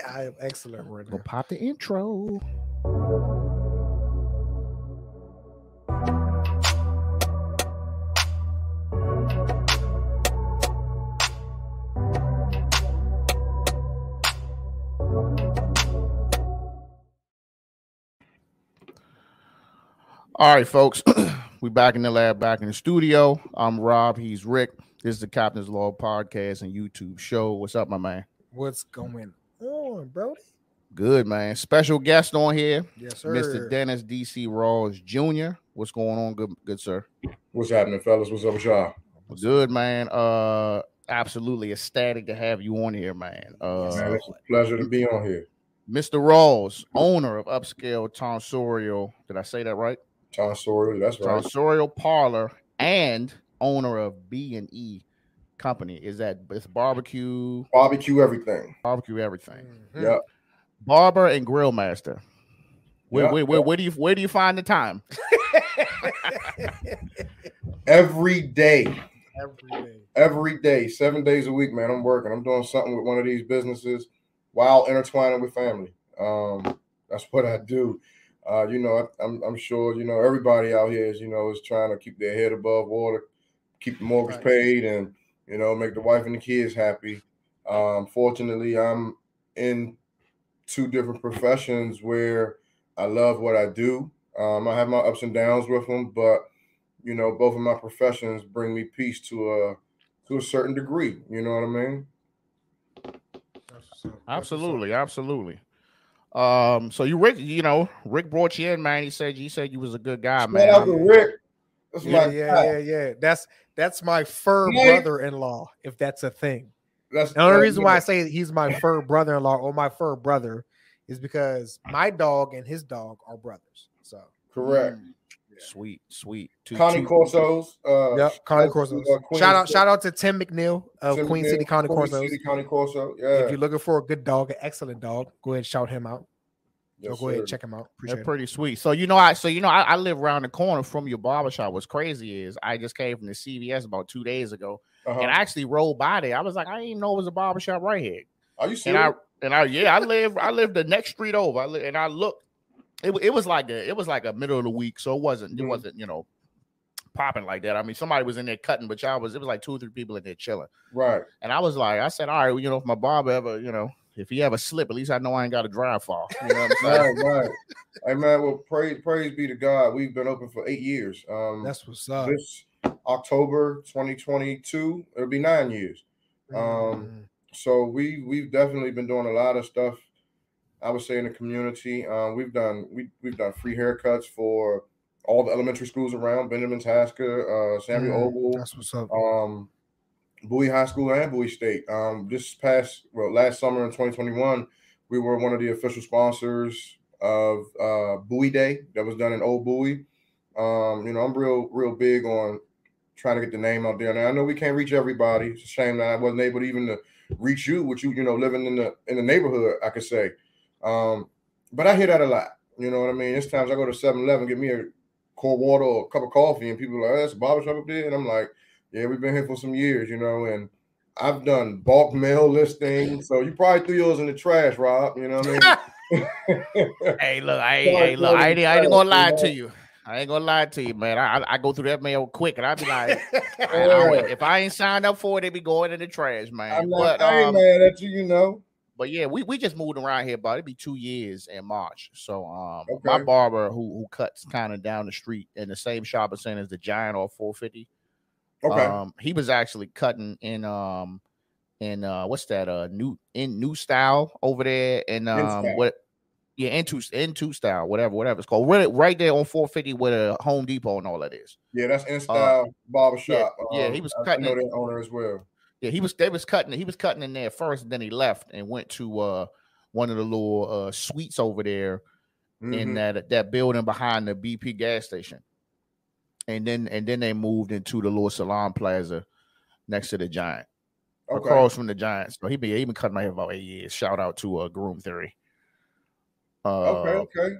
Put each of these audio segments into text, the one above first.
I am excellent right Go now. pop the intro. All right, folks. we back in the lab, back in the studio. I'm Rob. He's Rick. This is the Captain's Log podcast and YouTube show. What's up, my man? What's going on, Brody? Good, man. Special guest on here, Yes, sir. Mr. Dennis DC Rawls Jr. What's going on, good, good sir? What's happening, fellas? What's up with y'all? Good, man. Uh, absolutely ecstatic to have you on here, man. Uh, Man, it's a pleasure to be on here. Mr. Rawls, owner of Upscale Tonsorial. Did I say that right? Tonsorial, that's right. Tonsorial Parlor and owner of B and E Company. Is that it's barbecue, Barbecue everything. barbecue everything, Mhm. Yep. barber and grill master. Where, Yeah, where, where, yeah. where do you where do you find the time? Every day. Every day. Every day. Seven days a week, man. I'm working. I'm doing something with one of these businesses while intertwining with family. Um, that's what I do. Uh, you know, I, I'm I'm sure, you know, everybody out here is, you know, is trying to keep their head above water, keep the mortgage Right. paid and you know, make the wife and the kids happy. Um, fortunately, I'm in two different professions where I love what I do. Um, I have my ups and downs with them, but you know, both of my professions bring me peace to a to a certain degree. You know what I mean? That's what's up. That's what's up. Absolutely, absolutely. Um, so you Rick, you know, Rick brought you in, man. He said you said you was a good guy, Shout man. out to Rick. That's Yeah, my yeah, guy. yeah, yeah. That's that's my fur Yeah. brother-in-law, if that's a thing. That's The only that's- reason why I say he's my fur brother-in-law or my fur brother is because my dog and his dog are brothers. So correct. Mm, Sweet, sweet. Two- Cane two- Corsos. Uh, yep, Cane shout Corsos. uh, shout out, shout out to Tim McNeil of Tim Queen McNeil, City Cane Queen Corsos. City Cane Corso. Yeah. If you're looking for a good dog, an excellent dog, go ahead and shout him out. Yes, so go ahead and check them out. They're Appreciate it. pretty sweet. So you know, I so you know, I, I live around the corner from your barbershop. What's crazy is I just came from the CVS about two days ago, Uh-huh. and I actually rolled by there. I was like, I didn't even know it was a barbershop right here. Are you And? I and I yeah, I live I live the next street over. I li- and I looked. It, it was like a it was like a middle of the week, so it wasn't it Mhm. wasn't you know popping like that. I mean, somebody was in there cutting, but y'all was it was like two or three people in there chilling. right. And I was like, I said, all right, well, you know, if my barber ever, you know, if he ever slip, at least I know I ain't got a drive far. You know what I'm saying? Right, right. Hey man, well, praise praise be to God. We've been open for eight years. Um That's what's up. this October 2022, it'll be nine years. Um, Mm. So we we've definitely been doing a lot of stuff. I would say in the community, um, we've done we we've done free haircuts for all the elementary schools around Benjamin Tasker, uh, Samuel Mm, Ogle, That's what's up. um, Bowie High School and Bowie State. Um, this past well, last summer in 2021, we were one of the official sponsors of uh, Bowie Day that was done in Old Bowie. Um, you know, I'm real real big on trying to get the name out there. Now I know we can't reach everybody. It's a shame that I wasn't able to even to reach you, which you, you know, living in the in the neighborhood, I could say. Um, but I hear that a lot. You know what I mean? It's times I go to 7-Eleven, get me a cold water or a cup of coffee, and people are like, oh, that's a barbershop up there. And I'm like, yeah, we've been here for some years, you know, and I've done bulk mail listings. So you probably threw yours in the trash, Rob. You know what I mean? Hey, look, I Sorry, ain't, hey, look, I ain't, I ain't gonna lie to you. I ain't gonna lie to you, man. I, I- I go through that mail quick, and I'd be like, I- I Yeah. if I ain't signed up for it, they be going in the trash, man. I'm not but, I ain't um, mad at you, you know. but yeah, we, we just moved around here, but it'd be two years in March. So um, my barber who who cuts kind of down the street in the same shopping center as the Giant or 450. Okay. Um, he was actually cutting in um in uh what's that uh new in new style over there and um what yeah into into style whatever whatever it's called right, right there on 450 with a Home Depot and all that is. yeah, that's in style barbershop. uh, yeah, he Um, was I- cutting I know that owner as well. Yeah, he was they was cutting he was cutting in there first and then he left and went to uh one of the little uh suites over there in Mhm. that that building behind the BP gas station. And then and then they moved into the little salon plaza next to the giant. Okay. across from the Giants. So he been he been cutting my hair about eight years. Shout out to uh, Groom Theory. Uh, Okay, okay.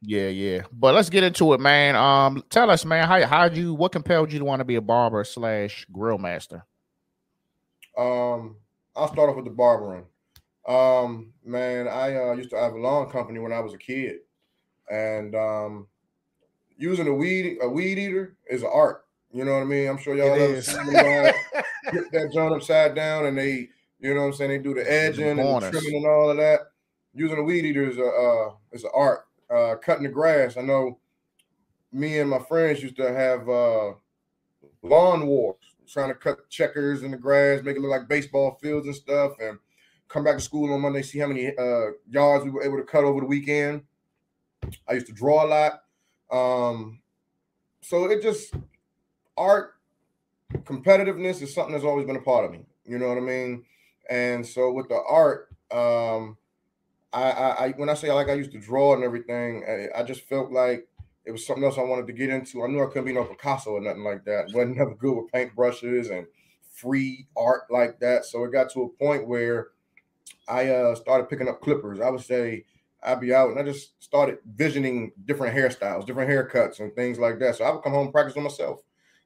yeah, yeah. But let's get into it, man. Um, tell us, man, how how'd you what compelled you to want to be a barber slash grill master? Um, I'll start off with the barbering. Um, man, I uh, used to have a lawn company when I was a kid, and um, using a weed a weed eater is an art. You know what I mean? I'm sure y'all ever seen guys get that joint upside down and they, you know what I'm saying, they do the edging and the trimming and all of that. Using a weed eater is a uh, is an art. Uh, cutting the grass. I know me and my friends used to have uh, lawn wars, trying to cut checkers in the grass, make it look like baseball fields and stuff, and come back to school on Monday, see how many uh, yards we were able to cut over the weekend. I used to draw a lot. Um, so it just art competitiveness is something that's always been a part of me. You know what I mean? And so with the art, um, I, I, I when I say like I used to draw and everything, I, I just felt like it was something else I wanted to get into. I knew I couldn't be no Picasso or nothing like that. wasn't never good with paintbrushes and free art like that. So it got to a point where I uh, started picking up clippers. I would say I'd be out and I just started visioning different hairstyles, different haircuts, and things like that. So I would come home and practice on myself.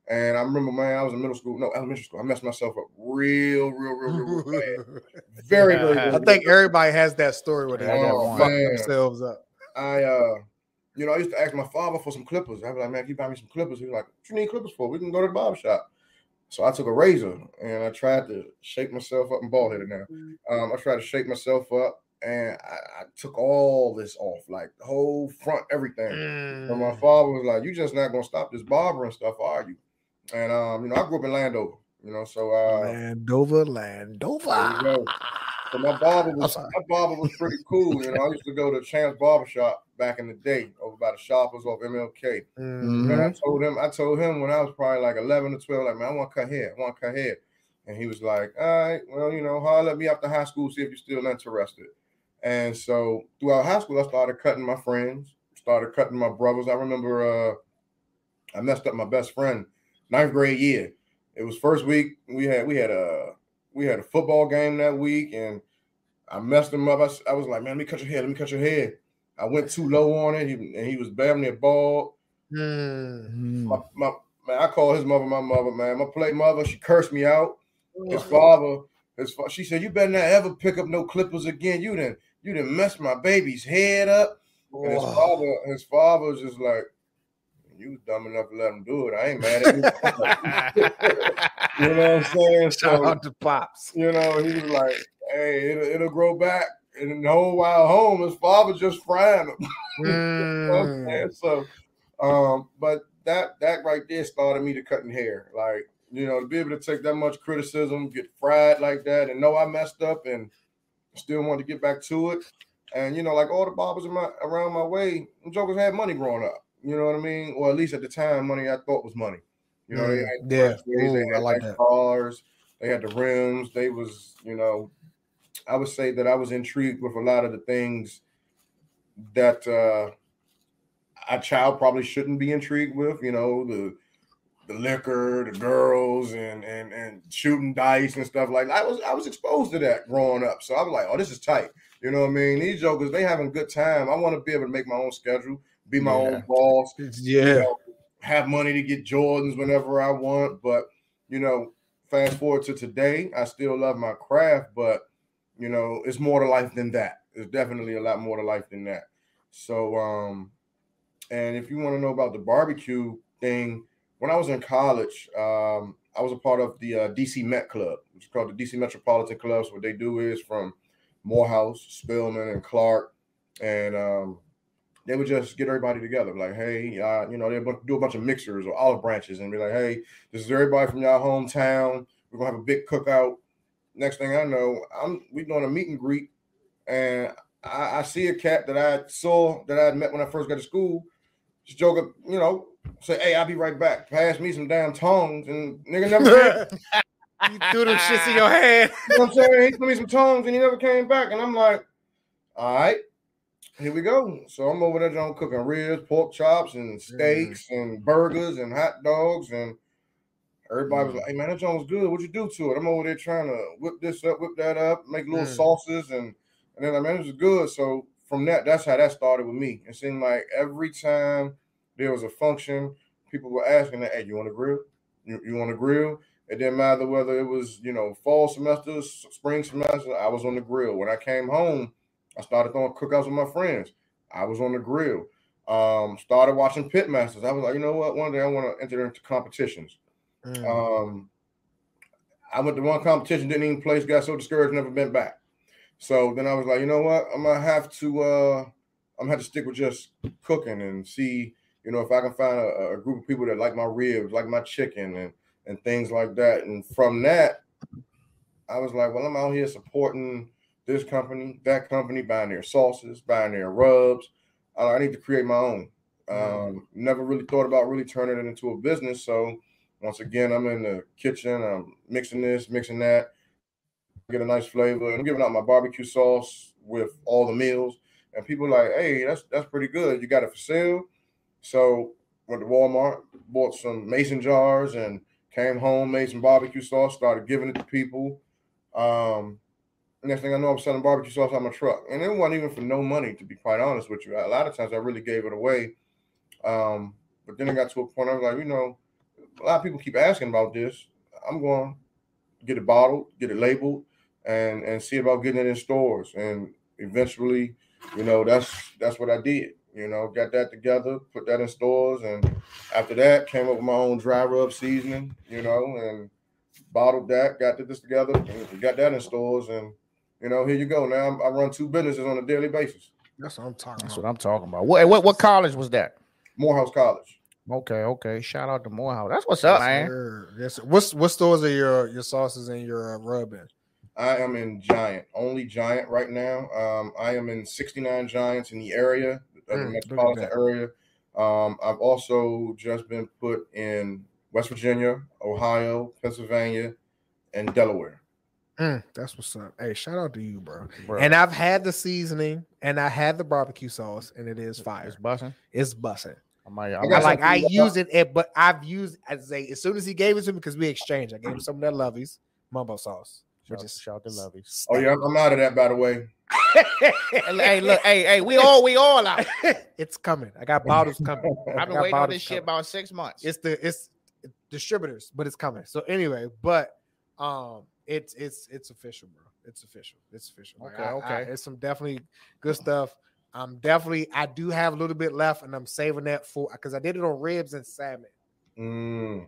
And I remember, man, I was in middle school, no elementary school. I messed myself up real, real, real, real, real bad. Very, very. I think everybody has that story where they Yeah, that Oh, one. fuck themselves up. I uh you know, I used to ask my father for some clippers. I was like, man, can you buy me some clippers? He was like, what you need clippers for? We can go to the barber shop. So I took a razor and I tried to shake myself up. I'm bald headed now. Um, I tried to shake myself up and I, I took all this off, like the whole front, everything. And my Mm. father was like, "You just not gonna stop this barber and stuff, are you?" And um, you know, I grew up in Landover, you know, so uh, Landover, there you Landover. So my barber was my barber was pretty cool. You know, I used to go to Chance Barber Shop back in the day over by the shoppers off MLK. Mm. And I told him, I told him when I was probably like 11 or 12, like, man, I want to cut hair. I want to cut hair. And he was like, all right, well, you know, holler at me after high school, see if you're still interested. And so throughout high school, I started cutting my friends, started cutting my brothers. I remember uh, I messed up my best friend ninth grade year. It was first week. We had we had a we had a football game that week, and I messed him up. I was like, man, let me cut your hair. Let me cut your hair. I went too low on it, and he was damn near bald. Mm. My, my man, I called his mother my mother, man. My play mother, she cursed me out. His father, his fa- she said, "You better not ever pick up no clippers again. You didn't, you didn't mess my baby's head up." And his father, his father was just like, "You was dumb enough to let him do it. I ain't mad at you." you know what I'm saying? Shout So out to Pops. you know, he was like, "Hey, it'll, it'll grow back." And the whole while home, his father just frying him. You know what I'm Mm. So, um, but that that right there started me to cutting hair. Like, you know, to be able to take that much criticism, get fried like that, and know I messed up and still want to get back to it. And you know, like all the barbers in my around my way, jokers had money growing up. You know what I mean? Or at least at the time, money I thought was money. You know, they Mm, had yeah. Mercedes, they Ooh, I like that. cars, they had the rims, they was, you know, I would say that I was intrigued with a lot of the things that uh a child probably shouldn't be intrigued with, you know, the the liquor, the girls, and and and shooting dice and stuff like that. I was I was exposed to that growing up. So I was like, oh, this is tight. You know what I mean? These jokers, they having a good time. I want to be able to make my own schedule, be my Yeah. own boss, you Yeah. know, have money to get Jordans whenever I want. But you know, fast forward to today, I still love my craft, but you know, it's more to life than that. It's definitely a lot more to life than that. So, um, and if you want to know about the barbecue thing, when I was in college, um, I was a part of the uh, DC Met Club, which is called the DC Metropolitan Clubs. What they do is from Morehouse, Spelman, and Clark, and um, they would just get everybody together, like, hey, uh, you know, they do a bunch of mixers or olive branches, and be like, hey, this is everybody from y'all hometown. We're gonna have a big cookout. Next thing I know, I'm we doing a meet and greet, and I, I see a cat that I saw that I met when I first got to school. Just joke, you know, say, "Hey, I'll be right back." Pass me some damn tongs, and nigga never came. you threw them shits in your hand. You know what I'm saying? He threw me some tongs, and he never came back. And I'm like, "All right, here we go." So I'm over there, John, cooking ribs, pork chops, and steaks, and burgers, and hot dogs, and everybody was like, "Hey, man, that joint was good. What'd you do to it?" I'm over there trying to whip this up, whip that up, make little Mm. sauces, and and then I like, man, this was good. So from that, that's how that started with me. It seemed like every time there was a function, people were asking, that, "Hey, you want to grill? You, you want to grill?" It didn't matter whether it was, you know, fall semester, spring semester, I was on the grill. When I came home, I started throwing cookouts with my friends. I was on the grill. Um, started watching Pitmasters. I was like, you know what? One day I want to enter into competitions. Mm. Um, I went to one competition, didn't even place, got so discouraged, never been back. So then I was like, you know what? I'm gonna have to uh I'm gonna have to stick with just cooking and see, you know, if I can find a, a group of people that like my ribs, like my chicken and and things like that. And from that, I was like, well, I'm out here supporting this company, that company, buying their sauces, buying their rubs. Uh, I need to create my own. Um, never really thought about really turning it into a business. So once again, I'm in the kitchen. I'm mixing this, mixing that, get a nice flavor. I'm giving out my barbecue sauce with all the meals, and people are like, "Hey, that's that's pretty good. You got it for sale." So went to Walmart, bought some mason jars, and came home, made some barbecue sauce, started giving it to people. Um, next thing I know, I'm selling barbecue sauce on my truck, and it wasn't even for no money, to be quite honest with you. A lot of times, I really gave it away. Um, but then it got to a point I was like, you know, a lot of people keep asking about this. I'm going to get it bottled, get it labeled, and and see about getting it in stores. And eventually, you know, that's that's what I did. You know, got that together, put that in stores, and after that, came up with my own dry rub seasoning. You know, and bottled that, got this together, and got that in stores, and you know, here you go. Now I'm, I run two businesses on a daily basis. That's what I'm talking That's about. what I'm talking about. What what, what college was that? Morehouse College. Okay, okay. Shout out to Morehouse. That's what's up, man. Sir. Yes. sir. What's what stores are your your sauces and your uh, rub in? I am in Giant, only Giant right now. Um, I am in 69 Giants in the area, Mm, the look metropolitan area. Um, I've also just been put in West Virginia, Ohio, Pennsylvania, and Delaware. Mm, that's what's up. Hey, shout out to you, bro. Bro, And I've had the seasoning and I had the barbecue sauce, and it is fire. it's busting. It's busting. I might, I I I got might, like I something- use it, at, but I've used as say as soon as he gave it to me because we exchanged. I gave him some of that Lovey's mumbo sauce, which shout, is shout to Loveys. Oh yeah, I'm, I'm out of that by the way. hey, look, hey, hey, we all we all out. it's coming. I got bottles coming. I've been waiting on bottles this shit coming. about six months. It's the it's distributors, but it's coming. So anyway, but um, it's it's it's official, bro. It's official. It's official. Like, Okay, I- I- okay. it's some definitely good stuff. I'm definitely I do have a little bit left, and I'm saving that for because I did it on ribs and salmon. Mm,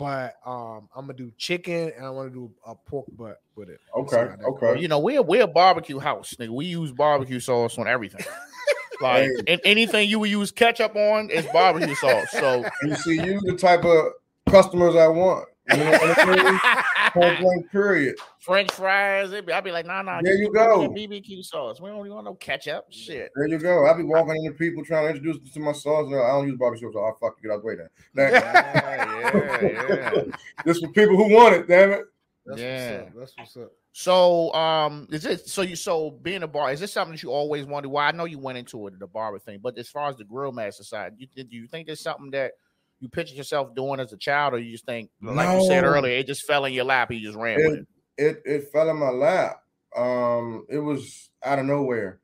But um, I'm gonna do chicken and I want to do a pork butt with it. We'll okay, goes. okay. you know, we're we're a barbecue house, nigga. We use barbecue sauce on everything. like Hey. and anything you would use ketchup on is barbecue sauce. So you see, you the type of customers I want. You know what I mean? Point blank, period. French fries, it'd be, I'd be like, nah, nah. There you go. BBQ sauce. We don't even want no ketchup. Shit. There you go. I'd be walking into people trying to introduce them to my sauce. No, I don't use barbecue sauce. Oh, fuck, get out the way then. Now, Yeah, yeah, yeah. this for people who want it, damn it. That's Yeah. what's up. That's what's up. So, um, is it so you so being a bar? Is this something that you always wanted? Well, I know you went into it the barber thing, but as far as the grill master side, you do you think it's something that you pictured yourself doing as a child, or you just think, like you said earlier, it just fell in your lap, you just ran with it? It it fell in my lap. Um, it was out of nowhere.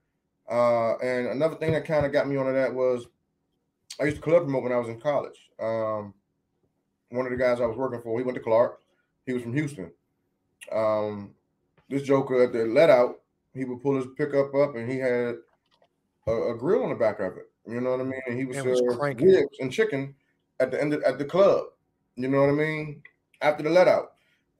Uh, and another thing that kind of got me onto that was I used to club promote when I was in college. Um, one of the guys I was working for, he went to Clark. He was from Houston. Um, this joker at the let out, he would pull his pickup up and he had a, a grill on the back of it. You know what I mean? And he was cranking. ribs and chicken at the end of, at the club. You know what I mean? After the let out.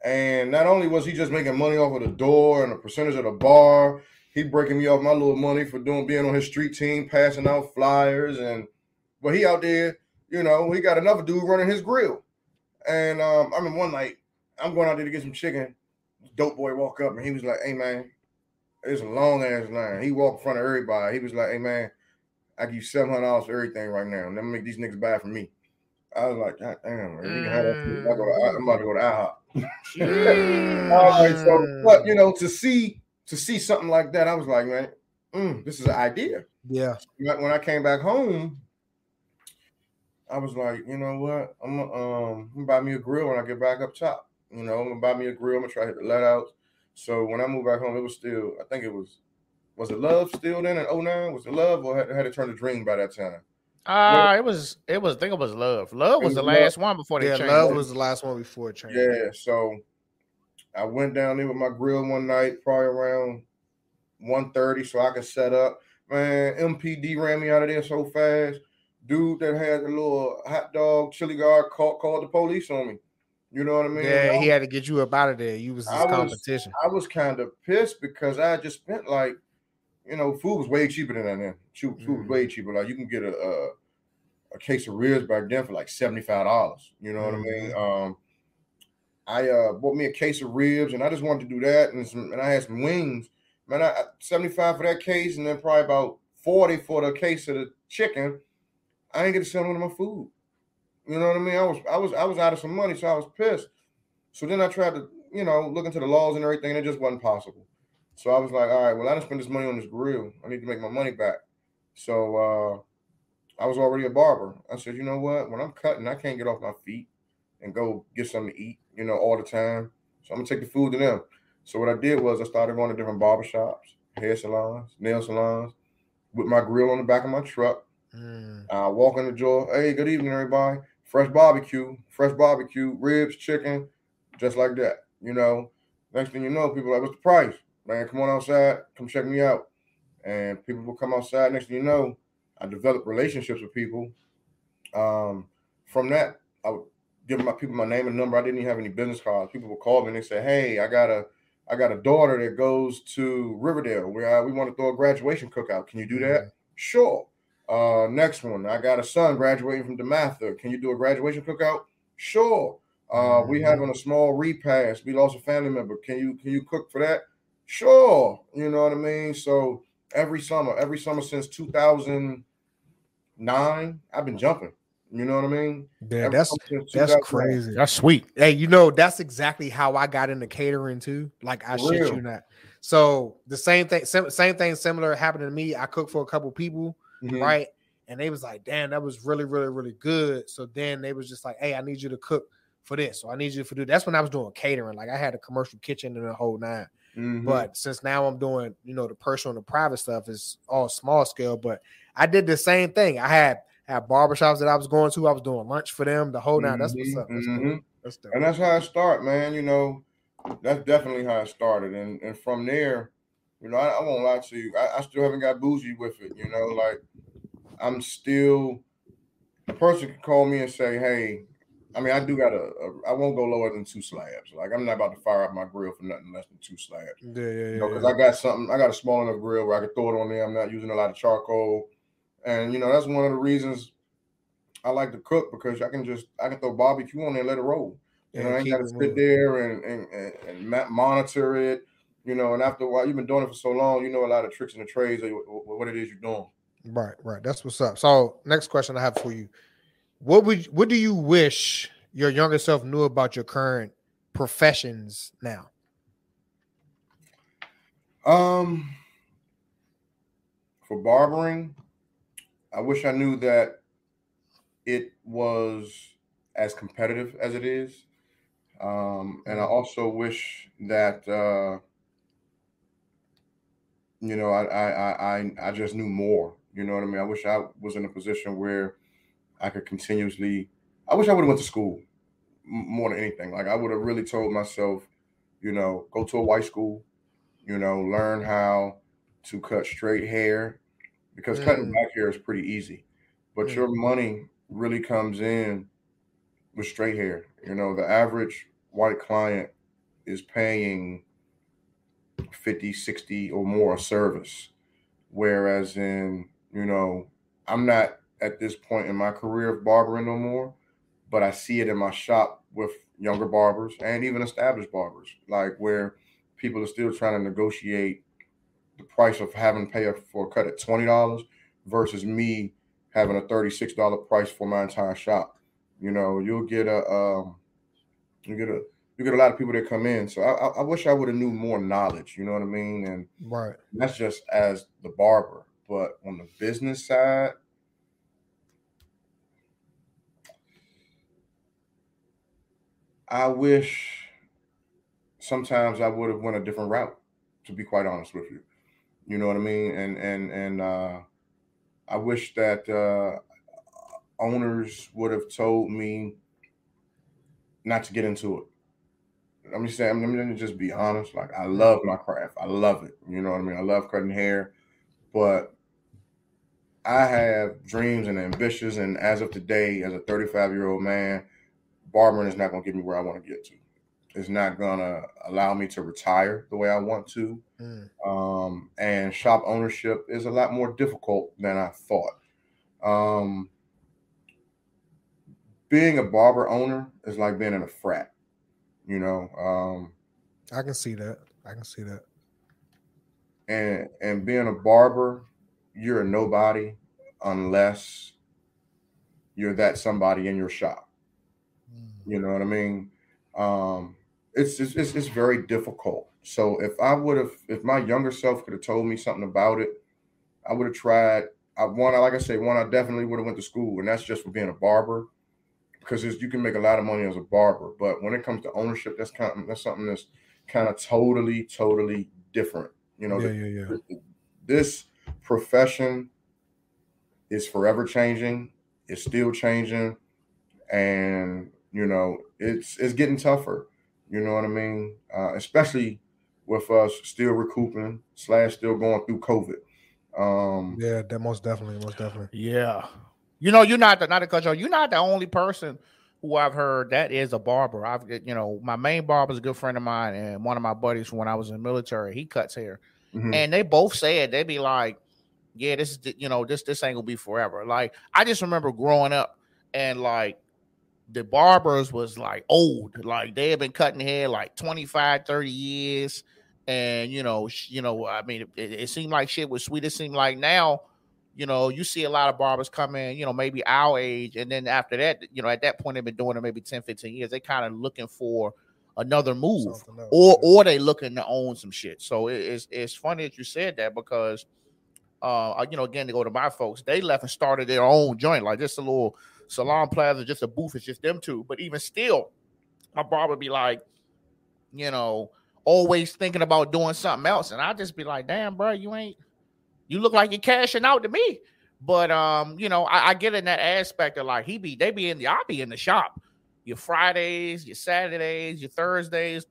And not only was he just making money off of the door and a percentage of the bar, he breaking me off my little money for doing being on his street team, passing out flyers, and but he out there, you know, he got another dude running his grill. And um, I remember one night, I'm going out there to get some chicken. Dope boy walk up and he was like, "Hey man, it's a long ass line." He walked in front of everybody. He was like, "Hey man, I give you seven hundred dollars for everything right now. Let me make these niggas buy from me." I was like, "God damn, man, you have that. shit. I go to, I'm about to go to IHOP." All right, so but you know, to see to see something like that, I was like, man, mm, this is an idea. Yeah. When when I came back home, I was like, you know what? I'm gonna um I'm gonna buy me a grill when I get back up top. You know, I'm gonna buy me a grill. I'm gonna try to hit the let outs. So when I moved back home, it was still, I think it was, was it love still then in 09? Was it love or had, had it turned to dream by that time? Uh it was it was I think it was love. Love was was the Love. last one before they Yeah, changed. love it. was the last one before it changed. Yeah, so I went down there with my grill one night, probably around 1.30 so I could set up. Man, MPD ran me out of there so fast. Dude that had a little hot dog chili guard called, called the police on me. You know what I mean? Yeah, I he had to get you up out of there. You was his I was- competition. I was kind of pissed because I just spent like, you know, food was way cheaper than that then. Food, food was way cheaper. Like you can get a, a a case of ribs back then for like seventy five dollars. You know what I mean? Um, I uh bought me a case of ribs and I just wanted to do that and some, and I had some wings. Man, I, seventy five for that case and then probably about forty for the case of the chicken. I ain't get to sell none of my food. You know what I mean? I was I was I was out of some money, so I was pissed. So then I tried to, you know, look into the laws and everything, and it just wasn't possible. So I was like, all right, well, I didn't spend this money on this grill. I need to make my money back. So uh I was already a barber. I said, you know what? When I'm cutting, I can't get off my feet and go get something to eat, you know, all the time. So I'm gonna take the food to them. So what I did was I started going to different barber shops, hair salons, nail salons, with my grill on the back of my truck. Mm. I walk in the door. Hey, good evening, everybody. Fresh barbecue, fresh barbecue, ribs, chicken, just like that. You know, next thing you know, people are like, what's the price? Man, come on outside, come check me out. And people will come outside. Next thing you know, I developed relationships with people. Um, from that, I would give my people my name and number. I didn't even have any business cards. People would call me and they say, Hey, I got a I got a daughter that goes to Riverdale where I, we want to throw a graduation cookout. Can you do that? Sure. Uh, next one, I got a son graduating from DeMatha. Can you do a graduation cookout? Sure. Uh, we Mhm. having a small repast. We lost a family member. Can you can you cook for that? Sure. You know what I mean. So every summer, every summer since 2009, I've been jumping. You know what I mean? Yeah, that's that's crazy. That's sweet. Hey, you know, that's exactly how I got into catering too. Like I For shit real? you not. So the same thing, sim- same thing similar happened to me. I cooked for a couple people, Mhm. right? And they was like, damn, that was really, really, really good. So then they was just like, hey, I need you to cook for this. So I need you to do that's when I was doing catering. Like I had a commercial kitchen and the whole 9 Mhm. But since now I'm doing, you know, the personal and the private stuff is all small scale. But I did the same thing. I had had barbershops that I was going to. I was doing lunch for them the whole nine. That's what's Mhm, up. That's, mhm. that's and that's how I start, man. You know, that's definitely how it started, and and from there, you know, I, I won't lie to you, I, I still haven't got bougie with it. You know, like I'm still a person can call me and say, hey. I mean, I do got a, a. I won't go lower than two slabs. Like I'm not about to fire up my grill for nothing less than two slabs. Yeah, yeah, yeah. You know, because yeah. I got something. I got a small enough grill where I can throw it on there. I'm not using a lot of charcoal, and you know that's one of the reasons I like to cook because I can just I can throw barbecue on there and let it roll. You know, I ain't got to sit there and and, and, and monitor it. You know, and after a while, you've been doing it for so long, you know a lot of tricks and the trades of wh- wh- what it is you're doing. Right, right. That's what's up. So, next question I have for you: What would what do you wish your younger self knew about your current professions now? Um, for barbering, I wish I knew that it was as competitive as it is. Um, and I also wish that uh, you know I, I I I I just knew more. You know what I mean? I wish I was in a position where I could continuously. I wish I would have went to school more than anything. Like I would have really told myself, you know, go to a white school, you know, learn how to cut straight hair because cutting black hair is pretty easy. But Mm. your money really comes in with straight hair. You know, the average white client is paying 50, 60 or more a service. Whereas in, you know, I'm not at this point in my career of barbering no more, but I see it in my shop with younger barbers and even established barbers, like where people are still trying to negotiate the price of having to pay for a cut at twenty dollars versus me having a thirty-six dollar price for my entire shop. You know, you'll get a um, you get a you get a lot of people that come in. So I, I, I wish I would have knew more knowledge. You know what I mean? And Right. that's just as the barber. But on the business side, I wish sometimes I would have went a different route, to be quite honest with you. You know what I mean? And and and uh I wish that uh owners would have told me not to get into it. Let me say, I'm let me just be honest. Like I love my craft. I love it. You know what I mean? I love cutting hair, but I have dreams and ambitions. And as of today, as a 35 year old man, barbering is not going to get me where I want to get to. It's not going to allow me to retire the way I want to. Mm. Um, and shop ownership is a lot more difficult than I thought. Um, being a barber owner is like being in a frat. You know, um, I can see that. I can see that. And and being a barber, you're a nobody unless you're that somebody in your shop. You know what I mean? Um, it's, it's it's it's very difficult. So if I would have, if my younger self could have told me something about it, I would have tried. I one, like I say, one, I definitely would have went to school, and that's just for being a barber because you can make a lot of money as a barber. But when it comes to ownership, that's kind of that's something that's kind of totally, totally different. You know, yeah, yeah, yeah. this profession is forever changing. It's still changing, and you know, it's it's getting tougher. You know what I mean? Uh, especially with us still recouping slash still going through COVID. Um, yeah, that most definitely, most definitely. Yeah, you know, you're not the not a culture. You're not the only person who I've heard that is a barber. I've you know, my main barber is a good friend of mine, and one of my buddies from when I was in the military, he cuts hair, mm-hmm. and they both said they'd be like, "Yeah, this is you know, this this ain't gonna be forever." Like I just remember growing up and like the barbers was like old, like they had been cutting hair like 25, 30 years. And you know, you know, I mean, it, it seemed like shit was sweet. It seemed like now you know, you see a lot of barbers come in, you know, maybe our age. And then after that, you know, at that point, they've been doing it maybe 10, 15 years. They kind of looking for another move or or they looking to own some shit. So it, it's it's funny that you said that because uh you know again to go to my folks, they left and started their own joint, like just a little salon plaza, just a booth, it's just them two. But even still, my barber be like, you know, always thinking about doing something else. And I just be like, damn, bro, you ain't you look like you're cashing out to me. But um, you know, I, I get in that aspect of like he be they be in the I'll be in the shop. Your Fridays, your Saturdays, your Thursdays,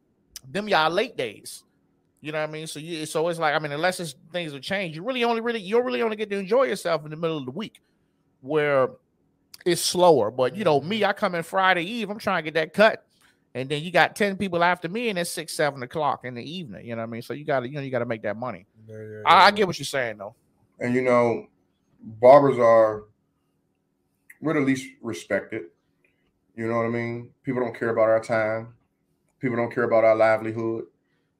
them y'all late days. You know what I mean? So you so it's like I mean, unless it's, things change, you really only really you really only get to enjoy yourself in the middle of the week, where it's slower. But you know, me, mm-hmm. I come in Friday Eve, I'm trying to get that cut, and then you got ten people after me, and it's six, seven o'clock in the evening. You know what I mean? So you got to you know you got to make that money. Yeah, yeah, I, I, get what you're saying though. And you know, barbers are we're the least respected. You know what I mean? People don't care about our time. People don't care about our livelihood.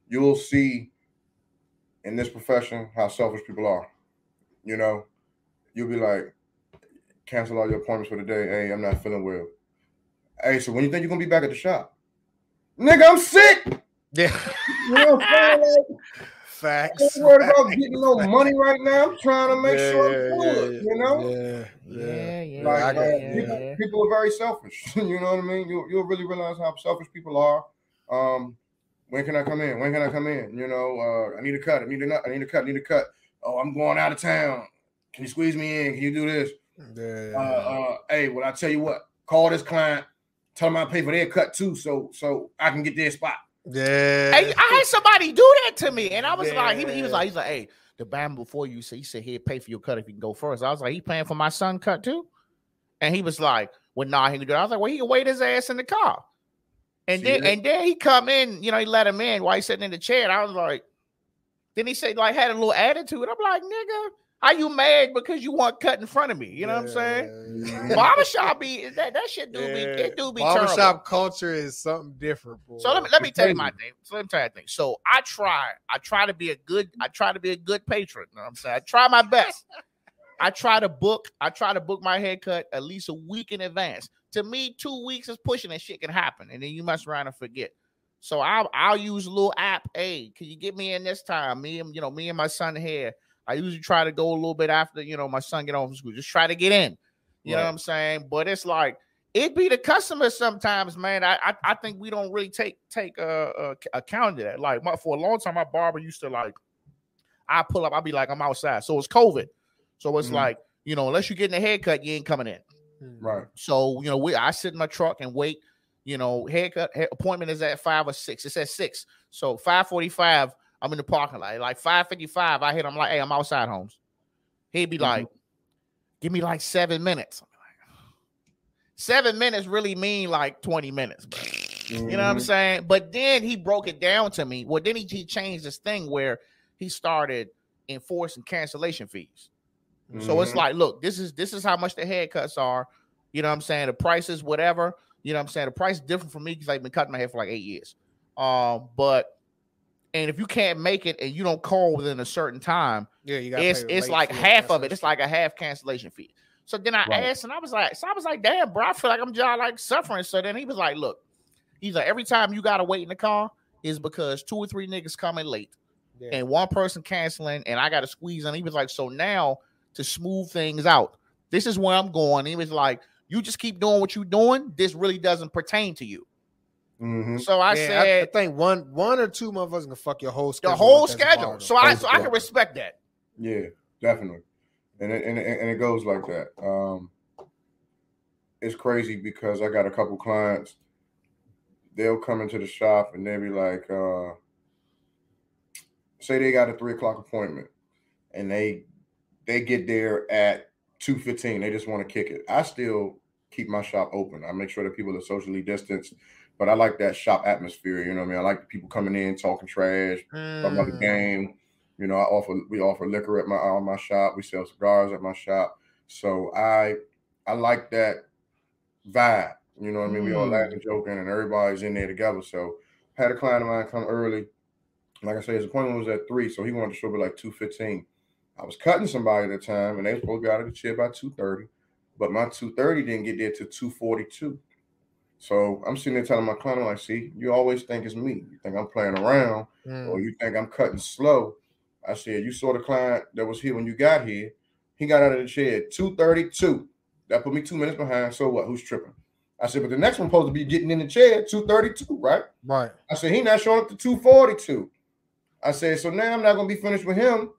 You'll see in this profession how selfish people are. You know, you'll be like, cancel all your appointments for the day. Hey, I'm not feeling well. Hey, so when you think you're gonna be back at the shop? Nigga, I'm sick. Yeah. you know what I'm saying? Facts. I'm worried about getting no money right now. I'm trying to make yeah, sure I'm good. Yeah, you know? Yeah, yeah, yeah. Like, uh, people, people, are very selfish. you know what I mean? You you'll really realize how selfish people are. Um, when can I come in? When can I come in? You know, uh, I need a cut. I need a nut. I need a cut. I need a cut. Oh, I'm going out of town. Can you squeeze me in? Can you do this? Yeah. Uh, uh, hey, well, I tell you what. Call this client. Tell them I pay for their cut too, so so I can get their spot. Yeah. Hey, I had somebody do that to me, and I was yeah. like, he, he, was like, he's like, hey, the band before you said he said he'd pay for your cut if you can go first. I was like, he paying for my son cut too, and he was like, well, nah, he can do. It. I was like, well, he can wait his ass in the car, and See then that? and then he come in, you know, he let him in while he's sitting in the chair, and I was like, then he said like had a little attitude. I'm like, nigga, are you mad because you want cut in front of me? You know yeah, what I'm saying? Yeah. Barbershop be that that shit do yeah. be it do be barbershop terrible. culture is something different. Boy. So let me let me tell you my thing. So let me tell you thing. So I try, I try to be a good, I try to be a good patron. You know what I'm saying? I try my best. I try to book, I try to book my haircut at least a week in advance. To me, two weeks is pushing and shit can happen, and then you must around and forget. So I'll I'll use a little app. Hey, can you get me in this time? Me and you know, me and my son here I usually try to go a little bit after, you know, my son get home from school. Just try to get in. You right. know what I'm saying? But it's like it be the customers sometimes, man. I I, I think we don't really take take uh, uh account of that. Like my, for a long time, my barber used to like, I pull up, I'll be like, I'm outside. So it's COVID. So it's mm-hmm. like, you know, unless you're getting a haircut, you ain't coming in. Right. So you know, we I sit in my truck and wait. You know, haircut hair, appointment is at five or six. It's at six. So five forty five, I'm in the parking lot. Like five fifty five, I hit. him like, hey, I'm outside, Holmes. He'd be Mhm. like, give me like seven minutes. I'm like, Seven minutes really mean like twenty minutes. bro. You know what I'm Mhm. saying? But then he broke it down to me. Well, then he, he changed this thing where he started enforcing cancellation fees. So it's Mhm. like, look, this is this is how much the haircuts are. You know what I'm saying? The prices, whatever. You know what I'm saying? The price is different for me because I've been cutting my hair for like eight years. Um, but and if you can't make it and you don't call within a certain time, Yeah, you got. it's it's like half of it. It's like a half cancellation fee. So then I Right. asked, and I was like, so I was like, damn, bro, I feel like I'm just like suffering. So then he was like, look, he's like, every time you gotta wait in the car is because two or three niggas coming late Yeah. and one person canceling, and I gotta squeeze. And he was like, so now to smooth things out, this is where I'm going. He was like, you just keep doing what you're doing. This really doesn't pertain to you. Mhm. So I Yeah, I, said think one one or two motherfuckers can fuck your whole the schedule. whole as a schedule. So I so I can respect that. Yeah, definitely. And it, and it, and it goes like that. Um, it's crazy because I got a couple clients. They'll come into the shop and they'll be like, uh, say they got a three o'clock appointment, and they they get there at two fifteen. They just want to kick it. I still keep my shop open. I make sure that people are socially distanced, but I like that shop atmosphere. You know what I mean? I like the people coming in talking trash, talking about the Mm. game. You know, I offer we offer liquor at my uh, my shop. We sell cigars at my shop. So I I like that vibe. You know what I mean? We all Mm. laughing, joking, and everybody's in there together. So had a client of mine come early. Like I said, his appointment was at three, so he wanted to show up at like two fifteen. I was cutting somebody at the time, and they was supposed to be out of the chair by two thirty, but my two thirty didn't get there till two forty two. So I'm sitting there telling my client, I'm like, see, you always think it's me. You think I'm playing around Mm. or you think I'm cutting slow. I said, you saw the client that was here when you got here. He got out of the chair at 232. That put me two minutes behind. So what? Who's tripping? I said, but the next one supposed to be getting in the chair at 232, right? Right. I said, he not showing up to 242. I said, so now I'm not gonna be finished with him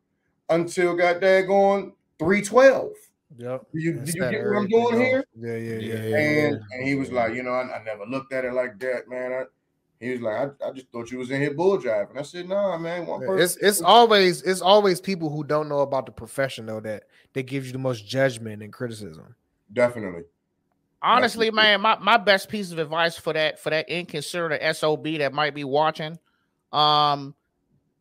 until got that going 312. Yep. Did you, did you get what I'm everything doing off. here? Yeah, yeah, yeah. Yeah. yeah, And yeah. and he was like, you know, I, I never looked at it like that, man. I, he was like, I, I just thought you was in here bull driving. I said, nah, man, one person. It's it's always it's always people who don't know about the profession though that that gives you the most judgment and criticism. definitely. Honestly, Absolutely. man, my, my best piece of advice for that for that inconsiderate SOB that might be watching, um,